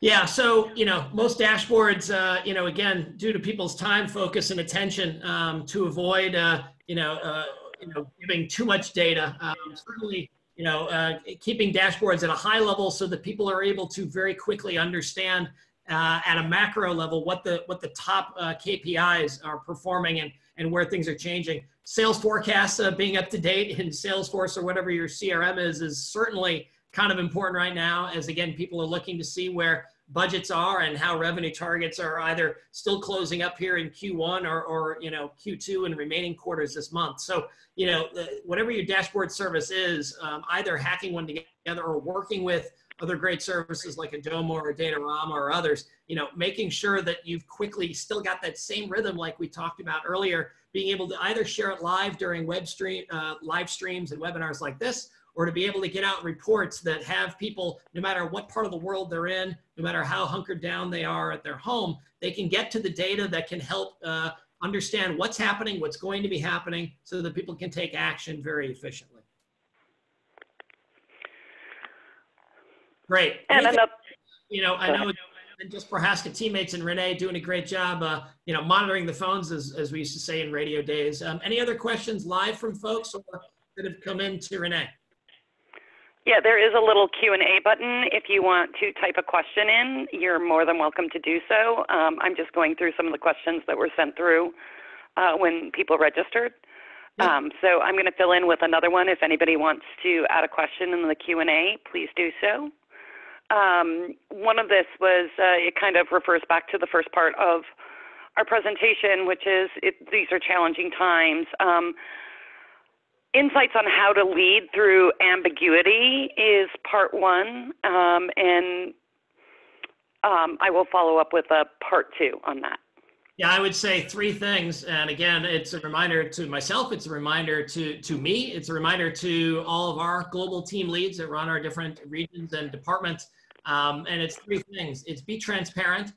S1: Yeah, so you know, most dashboards, uh, you know, again, due to people's time, focus, and attention, um, to avoid, uh, you know, uh, you know, giving too much data. Um, certainly, you know, uh, keeping dashboards at a high level so that people are able to very quickly understand uh, at a macro level what the what the top uh, KPIs are performing and and where things are changing. Sales forecasts uh, being up to date in Salesforce or whatever your CRM is is certainly kind of important right now as again people are looking to see where budgets are and how revenue targets are either still closing up here in Q1 or, or you know Q2 and remaining quarters this month. So you know whatever your dashboard service is, um, either hacking one together or working with other great services like Adomo or Datorama or others, you know, making sure that you've quickly still got that same rhythm like we talked about earlier, being able to either share it live during web stream, uh, live streams and webinars like this, or to be able to get out reports that have people, no matter what part of the world they're in, no matter how hunkered down they are at their home, they can get to the data that can help uh, understand what's happening, what's going to be happening, so that people can take action very efficiently. Great.
S7: And another,
S1: you know, I know and just Prohaska teammates and Renee doing a great job, uh, you know, monitoring the phones as, as we used to say in radio days. Um, any other questions live from folks or that have come in to Renee?
S7: Yeah, there is a little Q and A button. If you want to type a question in, you're more than welcome to do so. Um, I'm just going through some of the questions that were sent through uh, when people registered.
S1: Yeah.
S7: Um, so I'm going to fill in with another one. If anybody wants to add a question in the Q and A, please do so. Um, one of this was uh, it kind of refers back to the first part of our presentation, which is it, these are challenging times. Um, insights on how to lead through ambiguity is part one, um, and um, I will follow up with a part two on that.
S1: Yeah, I would say three things. And again, it's a reminder to myself, it's a reminder to, to me, it's a reminder to all of our global team leads that run our different regions and departments. Um, and it's three things. It's be transparent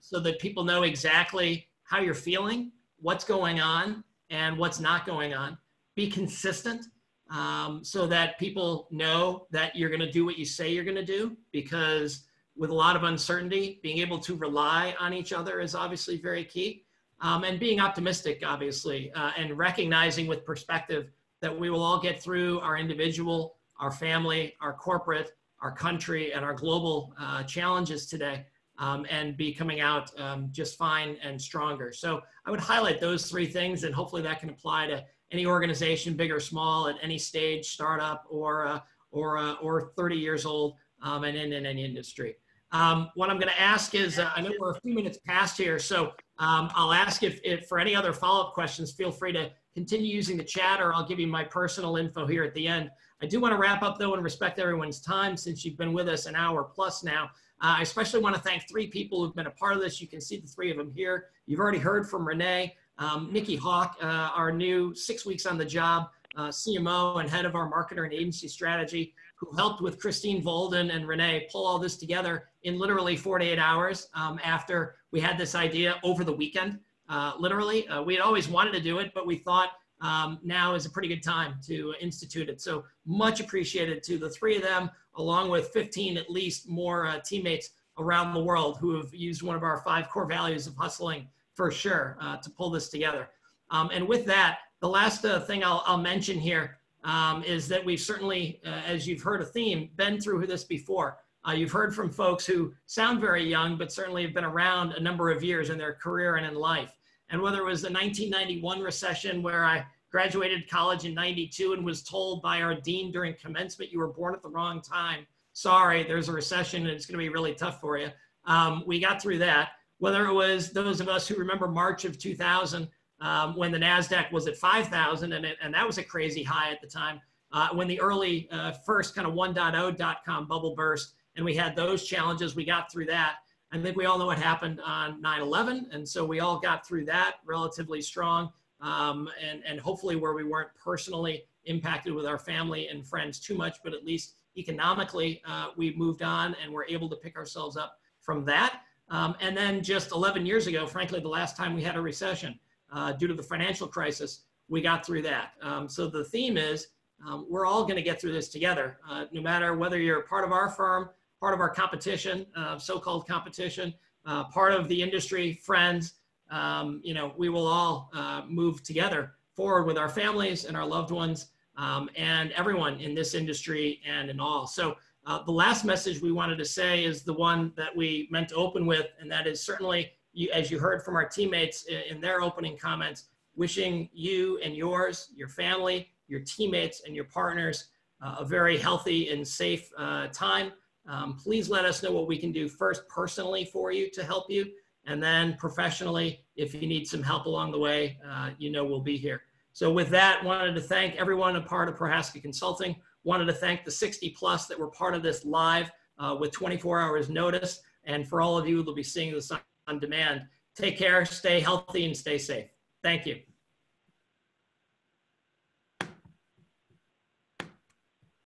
S1: so that people know exactly how you're feeling, what's going on, and what's not going on. Be consistent um, so that people know that you're going to do what you say you're going to do because with a lot of uncertainty, being able to rely on each other is obviously very key. Um, and being optimistic, obviously, uh, and recognizing with perspective that we will all get through our individual, our family, our corporate, our country, and our global uh, challenges today. Um, and be coming out um, just fine and stronger. So I would highlight those three things, and hopefully that can apply to any organization, big or small, at any stage, startup or uh, or uh, or 30 years old, um, and in, in any industry. Um, what I'm going to ask is, uh, I know we're a few minutes past here, so um, I'll ask if, if for any other follow-up questions, feel free to continue using the chat, or I'll give you my personal info here at the end. I do want to wrap up though and respect everyone's time since you've been with us an hour plus now. Uh, I especially want to thank three people who've been a part of this. You can see the three of them here. You've already heard from Renee, um, Nikki Hawk, uh, our new six weeks on the job uh, CMO and head of our marketer and agency strategy, who helped with Christine Volden and Renee pull all this together in literally 48 hours um, after we had this idea over the weekend. Uh, literally, uh, we had always wanted to do it, but we thought um, now is a pretty good time to institute it. So much appreciated to the three of them, along with 15 at least more uh, teammates around the world who have used one of our five core values of hustling for sure uh, to pull this together. Um, and with that, the last uh, thing I'll, I'll, mention here um, is that we've certainly, uh, as you've heard a theme, been through this before. Uh, you've heard from folks who sound very young, but certainly have been around a number of years in their career and in life. And whether it was the 1991 recession where I graduated college in 92 and was told by our dean during commencement, you were born at the wrong time. Sorry, there's a recession and it's going to be really tough for you. Um, we got through that. Whether it was those of us who remember March of 2000 um, when the NASDAQ was at 5,000 and, and that was a crazy high at the time. Uh, when the early uh, first kind of 1.0 dot-com bubble burst and we had those challenges, we got through that. I think we all know what happened on 9-11. And so we all got through that relatively strong um, and, and hopefully where we weren't personally impacted with our family and friends too much, but at least economically uh, we moved on and we're able to pick ourselves up from that. Um, and then just 11 years ago, frankly, the last time we had a recession uh, due to the financial crisis, we got through that. Um, so the theme is um, we're all going to get through this together, uh, no matter whether you're part of our firm, part of our competition, uh, so-called competition, uh, part of the industry, friends, um, you know, we will all uh, move together forward with our families and our loved ones um, and everyone in this industry and in all. So uh, the last message we wanted to say is the one that we meant to open with, and that is certainly, you, as you heard from our teammates in, in their opening comments, wishing you and yours, your family, your teammates, and your partners uh, a very healthy and safe uh, time. Um, please let us know what we can do first personally for you to help you. And then professionally, if you need some help along the way, uh, you know we'll be here. So with that, wanted to thank everyone a part of Prohaska Consulting. Wanted to thank the 60 plus that were part of this live uh, with 24 hours notice. And for all of you who will be seeing this on demand, take care, stay healthy, and stay safe. Thank you.